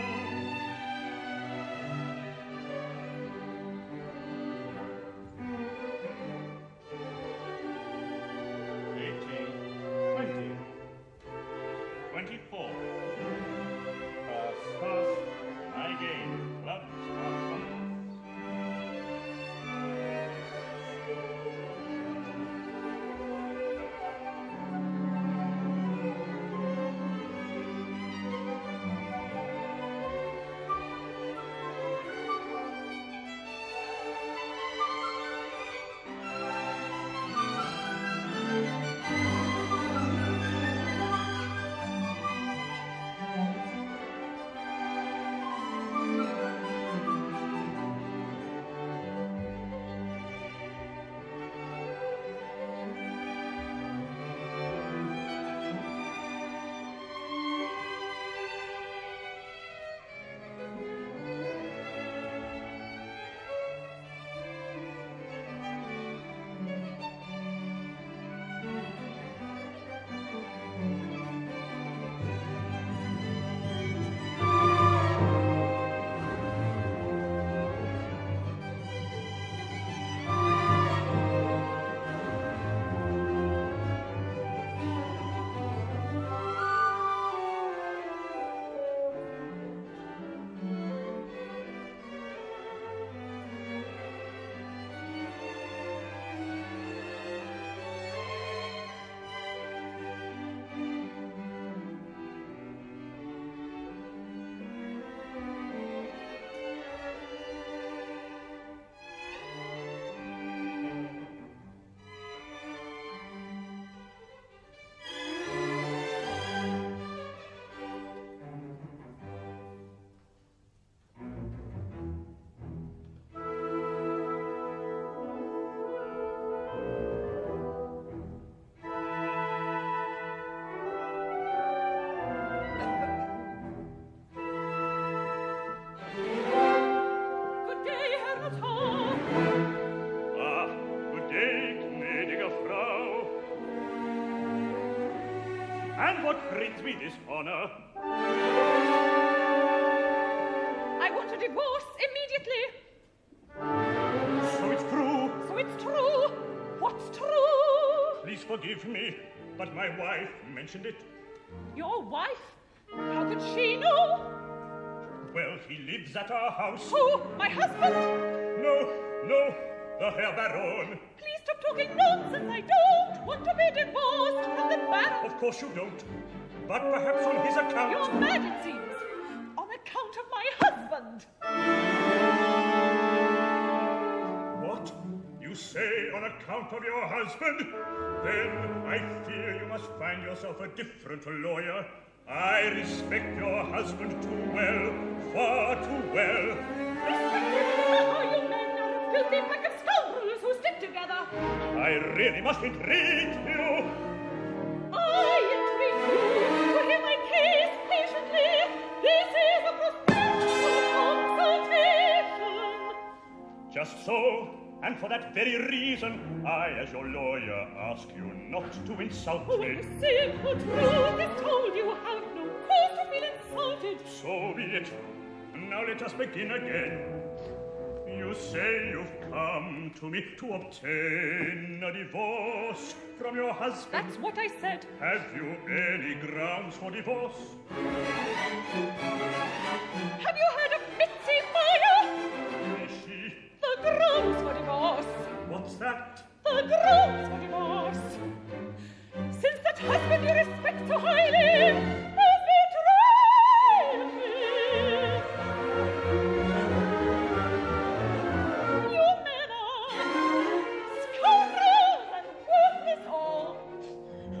And what brings me this honor? I want a divorce immediately. So it's true. So it's true. What's true? Please forgive me, but my wife mentioned it. Your wife? How could she know? Well, he lives at our house. Who? My husband? No, no, the Herr Baron. Of course you don't. But perhaps on his account. It seems. On account of my husband. What? You say on account of your husband? Then I fear you must find yourself a different lawyer. I respect your husband too well, far too well. Respect him? Oh, you men are a filthy pack of scoundrels who stick together. I really must entreat you. Just so, and for that very reason, I, as your lawyer, ask you not to insult Oh, me. the simple truth is told you have no cause to feel insulted. So be it. Now let us begin again. You say you've come to me to obtain a divorce from your husband. That's what I said. Have you any grounds for divorce? Have you heard grounds for divorce. What's that? A grounds for divorce. Since that husband you respect so highly has betrayed me. You men are scoundrels and worthless all.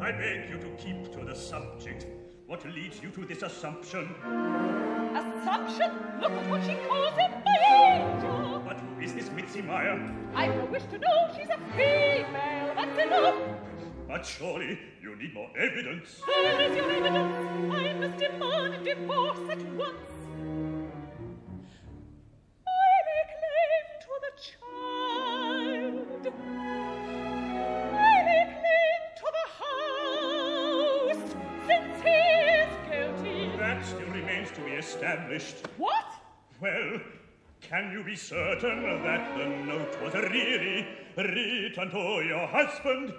I beg you to keep to the subject. What leads you to this assumption? Assumption? Look at what she calls him, my angel! But who is this Mitzi Meyer? I wish to know she's a female, that's enough! But surely you need more evidence. Where is your evidence. I must demand divorce at once. Established. What? Well, can you be certain that the note was really written to your husband?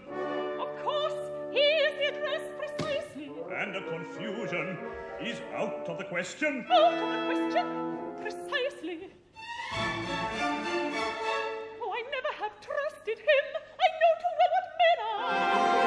Of course, he is the address precisely. And the confusion is out of the question? Out of the question? Precisely. Oh, I never have trusted him. I know too well what men are.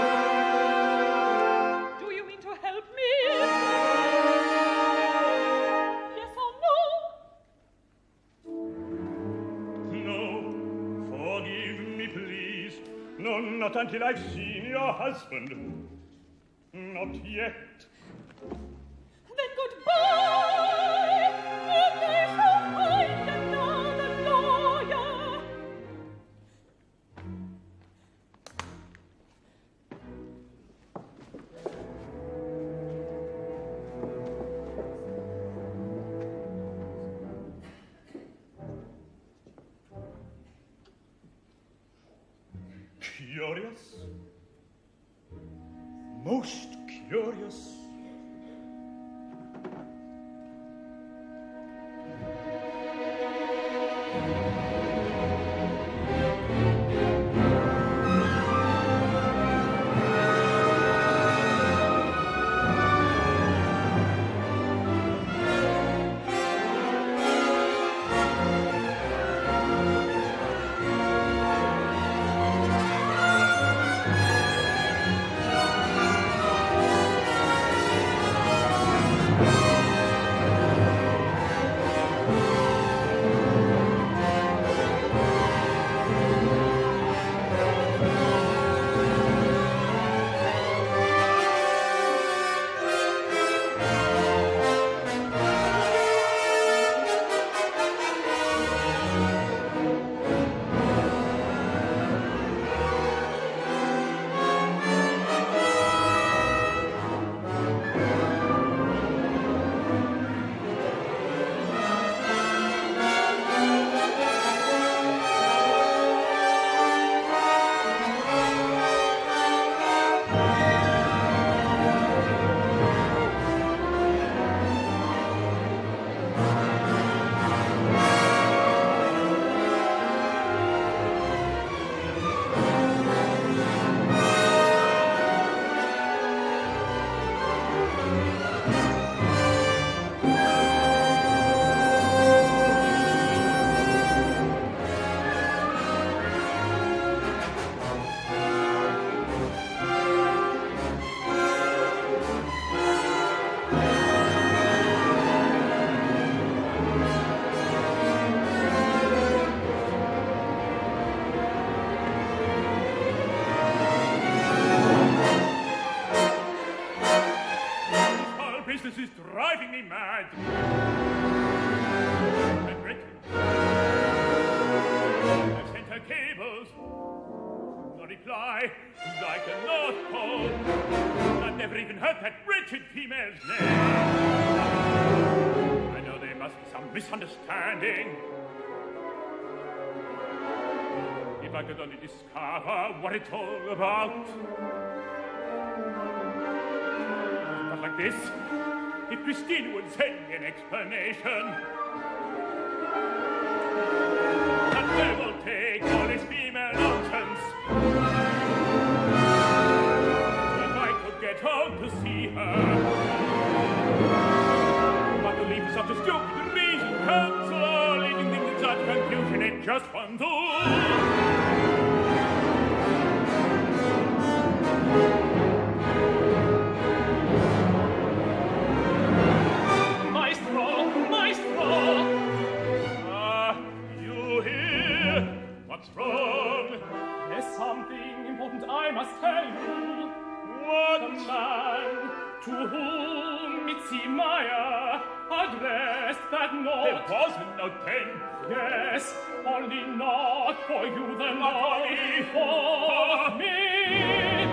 not until I've seen your husband. Not yet. I could only discover what it's all about. Not like this. If Christine would send me an explanation. The devil take all this female nonsense. If I could get home to see her. But to leave such a stupid reason comes all things in such confusion it just won't do. Jeremiah addressed that note. There was no tent. Yes, only not for you, the not for ah. me.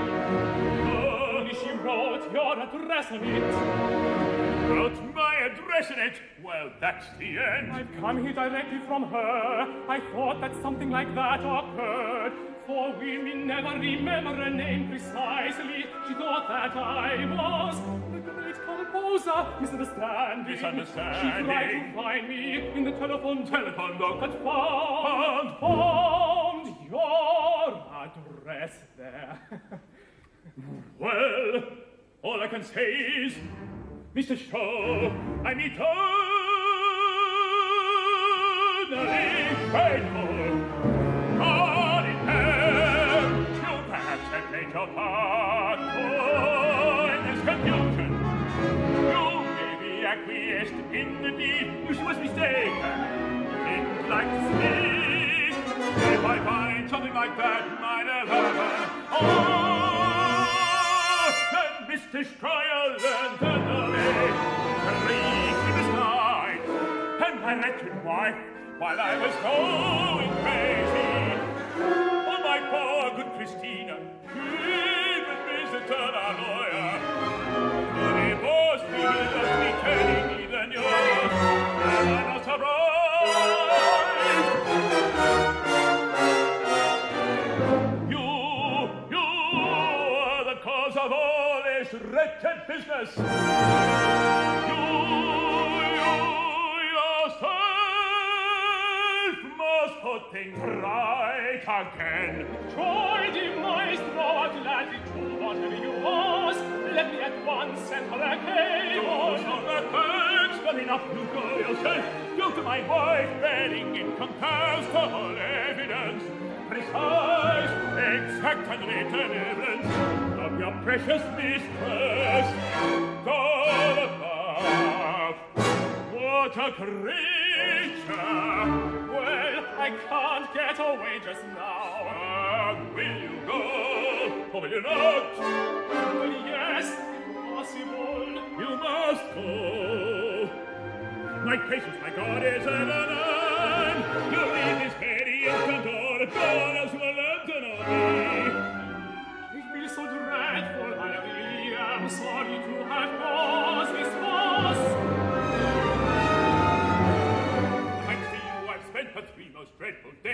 Only she wrote your address on it. Wrote my address in it? Well, that's the end. I've come here directly from her. I thought that something like that occurred. For women never remember a name precisely. She thought that I was the great composer. Misunderstanding. Misunderstanding. She tried to find me in the telephone. Telephone book. But found, found, your address there. well, all I can say is, Mr. Shaw, I'm eternally grateful. Oh! Ah! che ciò fatto e nel scampiuccio you maybe acquiesced in the deed which was mistaken it like this if I find something like that might have oh that Mr. Stryer learned the knowledge to this night and my wretched wife while I was going crazy. Good Christina, even news, and I'm not. You, you are the cause of all this wretched business. You thing right again. Troy, the maestro at Latin to whatever you ask. Let me at once send her a cable. Don't on that bench. Well enough, you go yourself. Go to my wife, bearing in contestable evidence. Precise, exact and written evidence of your precious mistress. God above, what a creature! I can't get away just now. And will you go? Or will you not? Well, Yes, possible. You must go. My patience, my God, is an alarm. You leave this very instant door. God will learn to know me. I feel so dreadful, I really am sorry to have gone.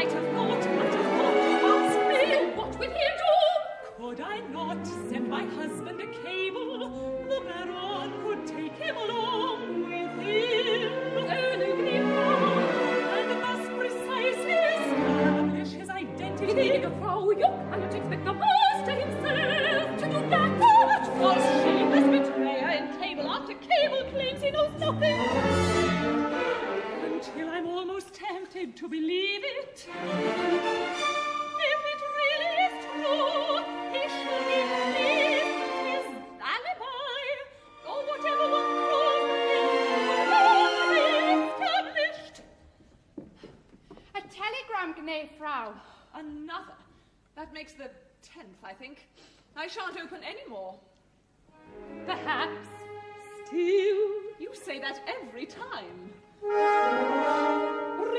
might have thought, might have thought you asked me, what will he do? Could I not send my husband a cable? The Baron could take him along. Now, another. That makes the tenth, I think. I shan't open any more. Perhaps. Still. You say that every time.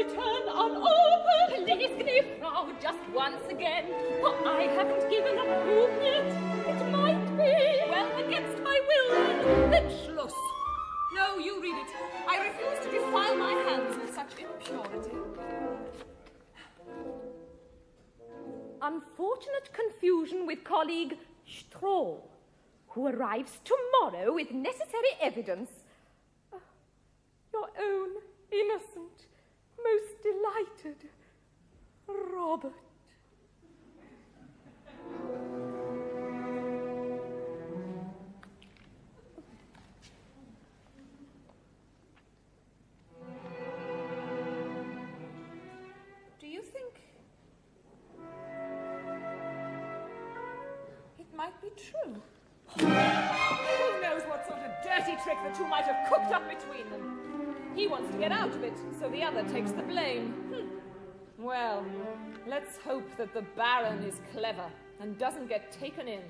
Return unopened. Please, Gnifrau, just once again, for I haven't given up hope yet. It might be. Well, against my will, then. Schluss. No, you read it. I refuse to defile my hands with such impurity unfortunate confusion with colleague Stroh, who arrives tomorrow with necessary evidence. Uh, your own innocent, most delighted Robert. true. Who knows what sort of dirty trick the two might have cooked up between them? He wants to get out of it, so the other takes the blame. Hm. Well, let's hope that the Baron is clever and doesn't get taken in.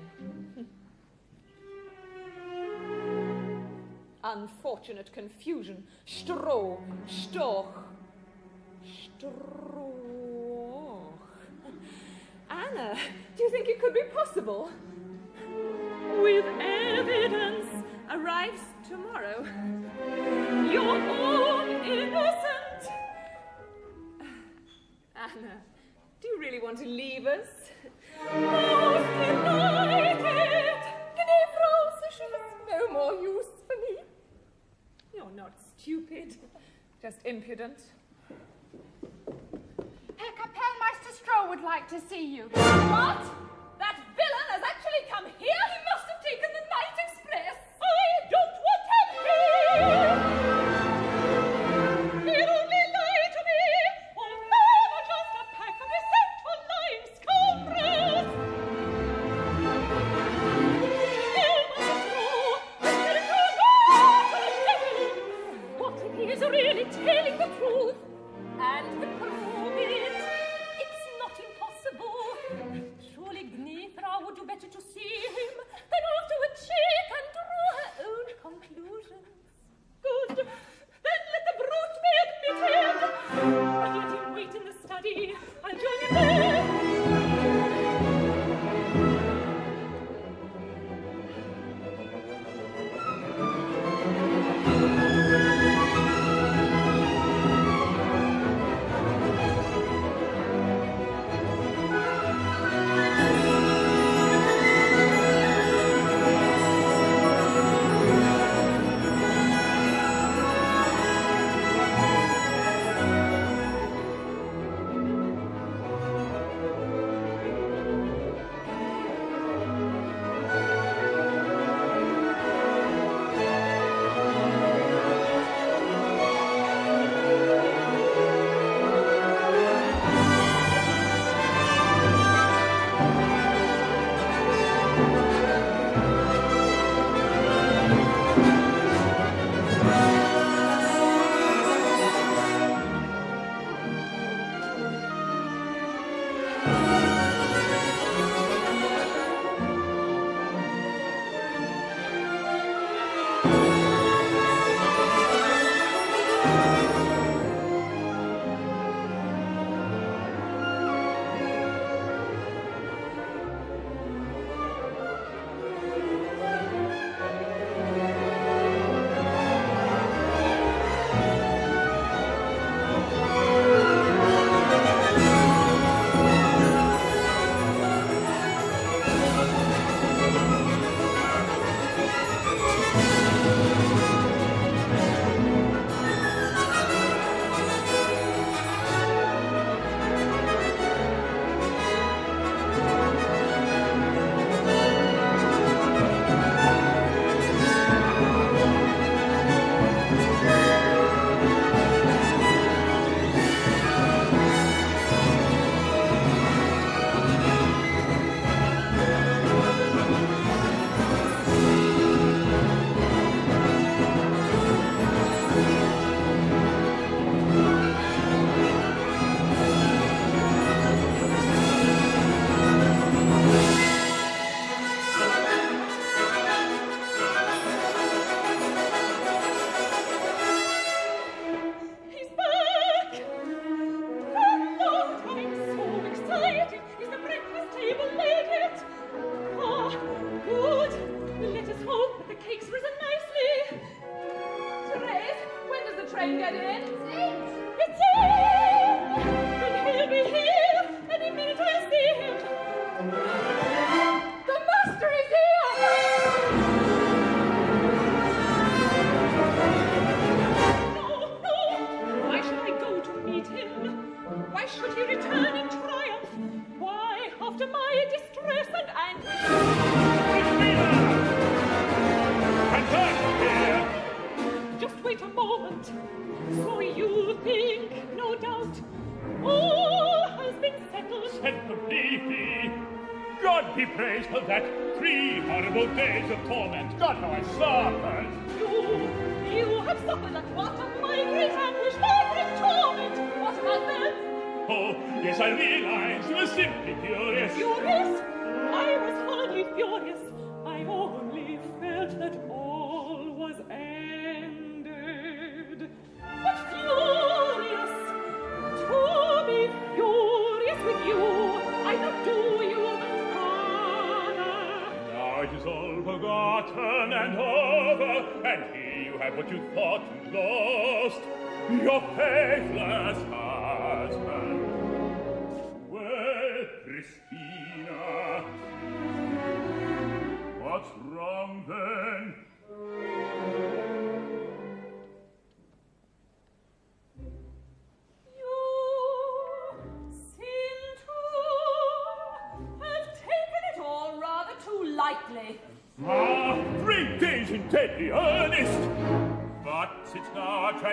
Hmm. Unfortunate confusion. Stroh, Storch, Stroh. Anna, do you think it could be possible? With evidence arrives tomorrow. Your own innocent. Anna, do you really want to leave us? Most delighted. Gnevra, she has no more use for me. You're not stupid, just impudent. Herr Kapellmeister Stroh would like to see you. What? Villain has actually come here? He must have taken the night express. I don't want him here.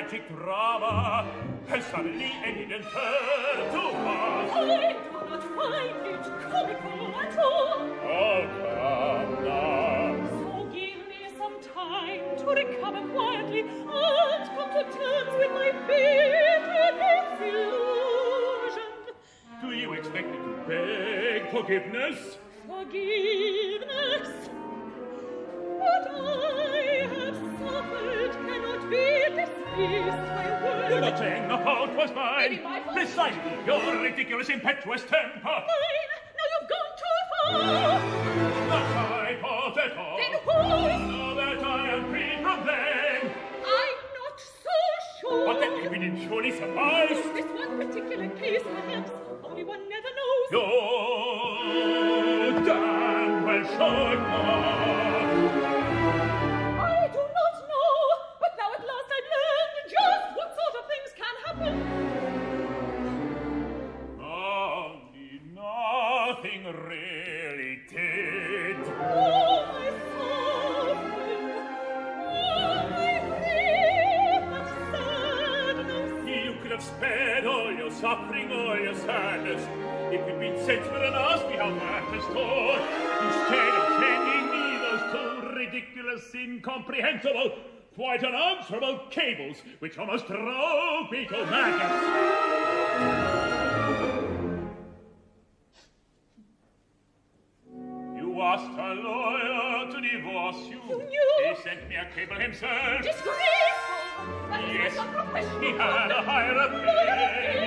dich trava e sar lì e mi nel fer tu vas Lento not feindlich come comato Oh, calma So give me some time to recover quietly and come to terms with my bitter disillusion Do you expect me to beg forgiveness? Forgiveness? You not saying the fault was mine. My fault? Precisely. Your ridiculous, impetuous temper. Mine? Now you've gone too far. Not my fault at all. Then whose? Now that I am free from blame. I'm not so sure. But that evidence surely suffice. This one particular case, perhaps. Only one never knows. You're damn well sure. Suffering, all your sadness, if you'd been sensible and asked me how matters stood, instead of sending me those two ridiculous, incomprehensible, quite unanswerable cables, which almost drove me oh, to madness. You asked a lawyer to divorce you. You knew? He sent me a cable himself. Disgraceful! Yes, he had a higher opinion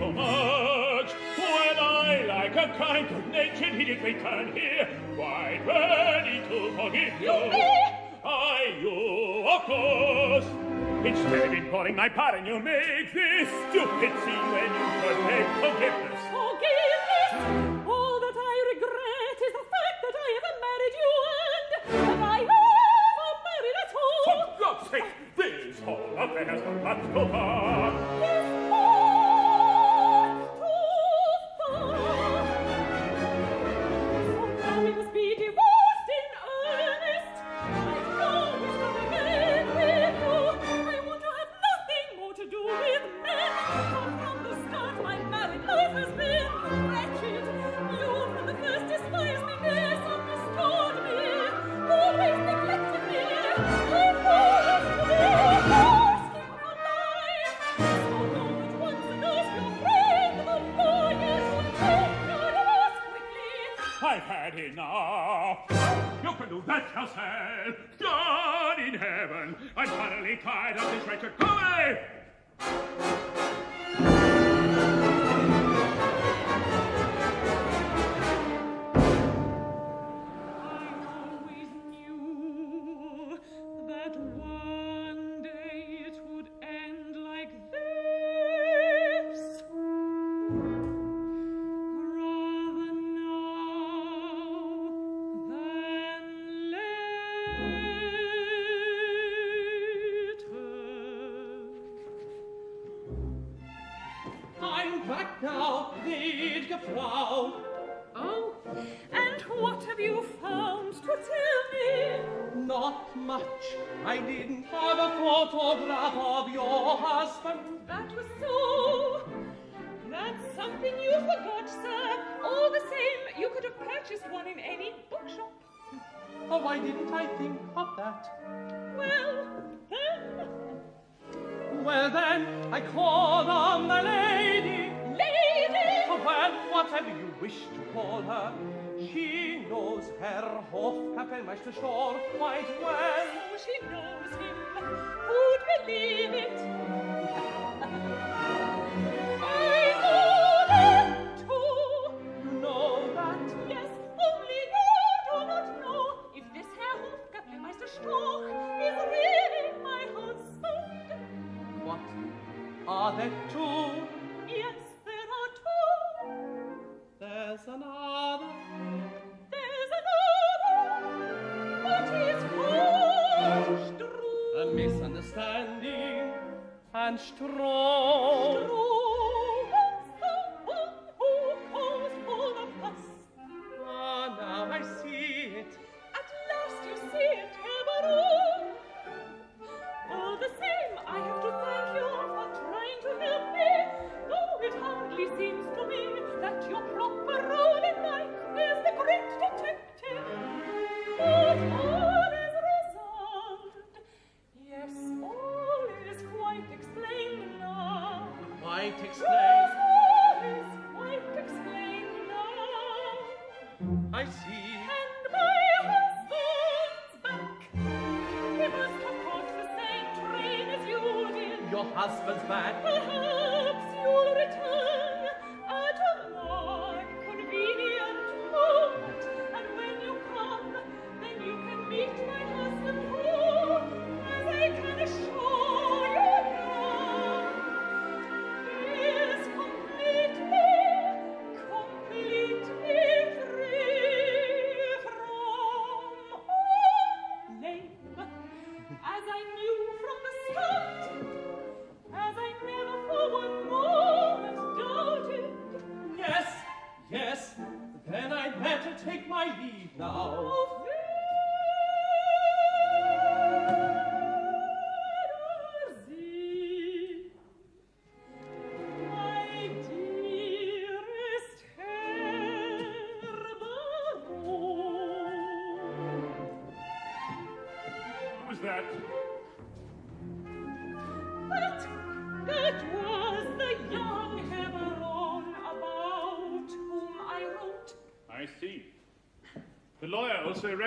too much. When I, like a kind good natured idiot, return here, quite ready to forgive you. You me? I, you, of course. Instead of imploring my pardon, you make this stupid scene when you could beg forgiveness.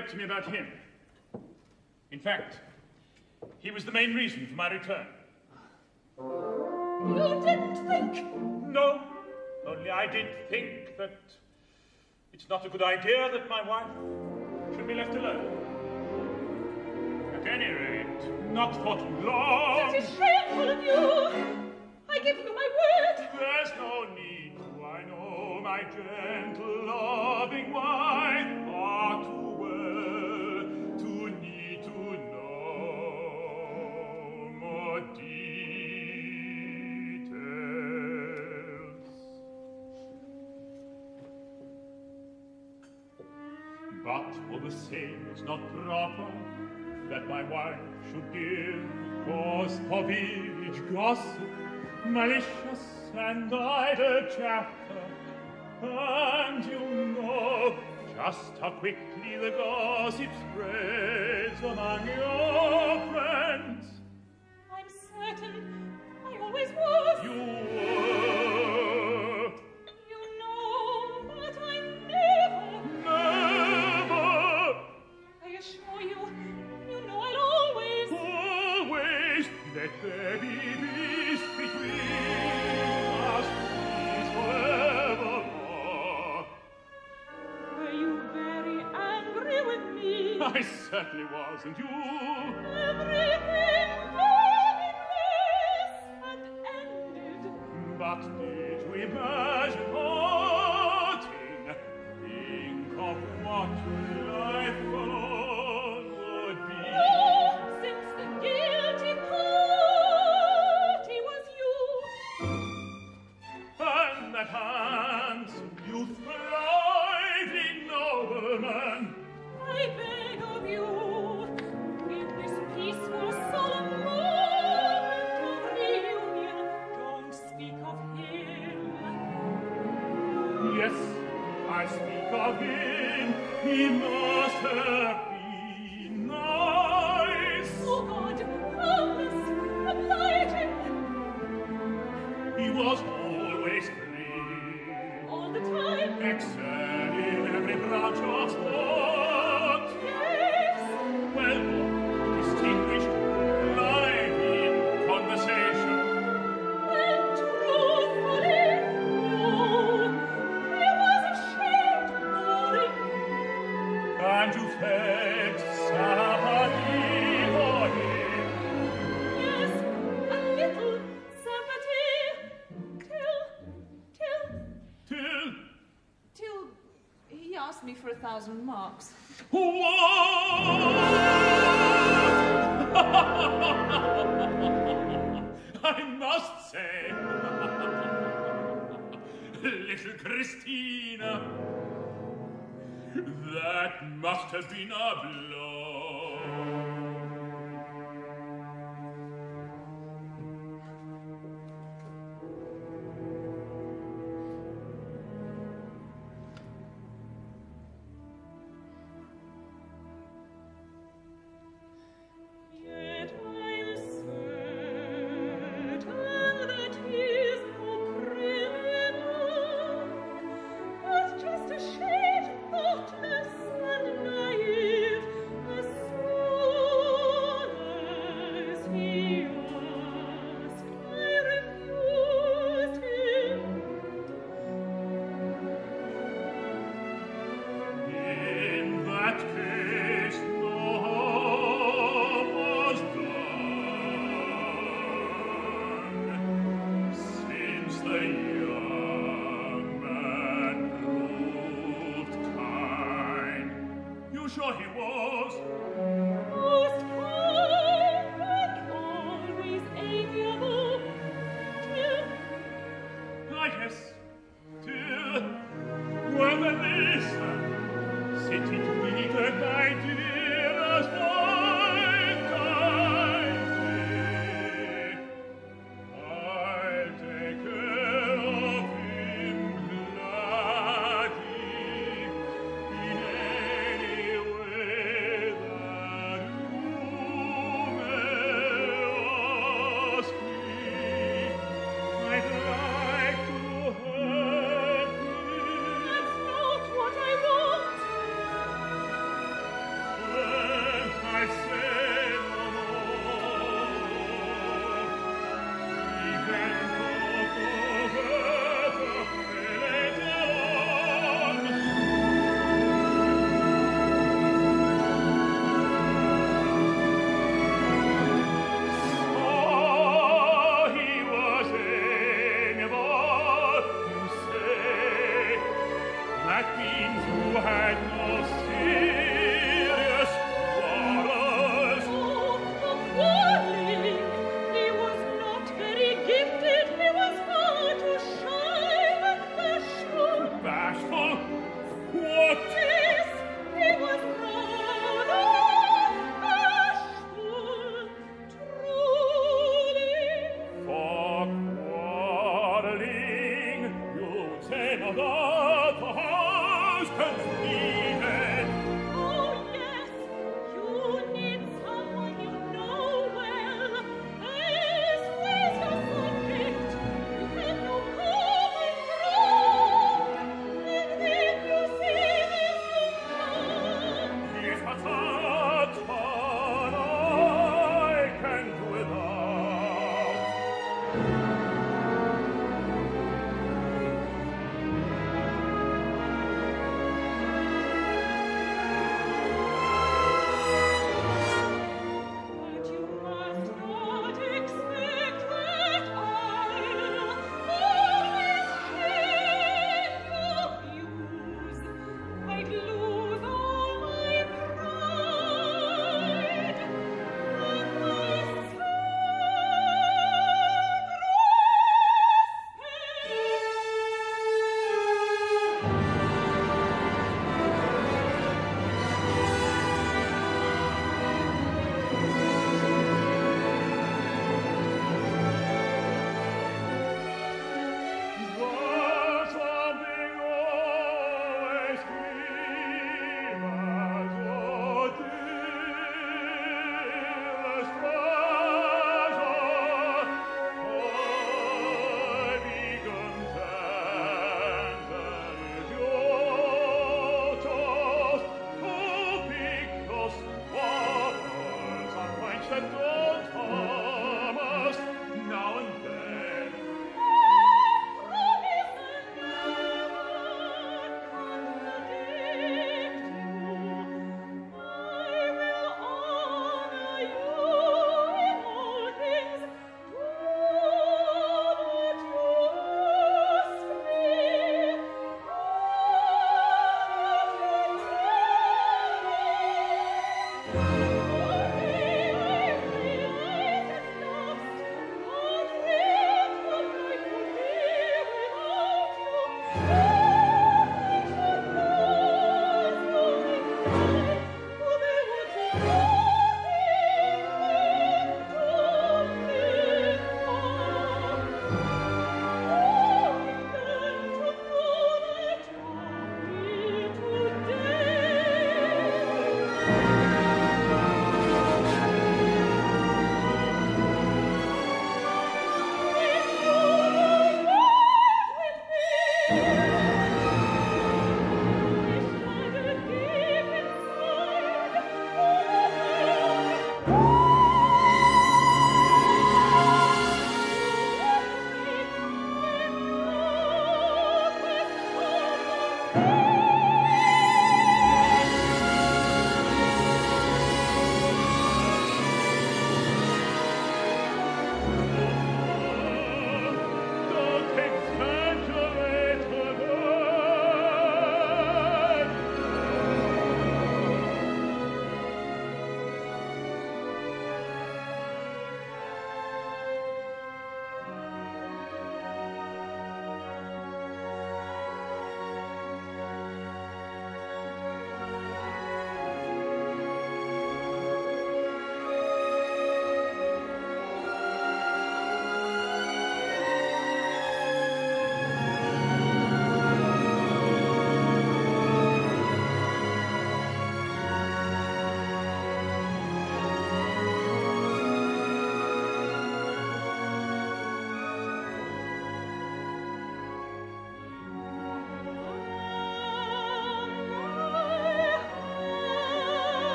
wrote to me about him. In fact, he was the main reason for my return. You didn't think? No, only I did think that it's not a good idea that my wife should be left alone. At any rate, not for too long. That is shameful of you. I give you my word. There's no need to, I know, oh, my Jen. say it's not proper that my wife should give cause for village gossip malicious and idle chatter. And you know just how quickly the gossip spreads among your friends. and you. Everything had ended. But thousand marks. I must say, little Christina, that must have been a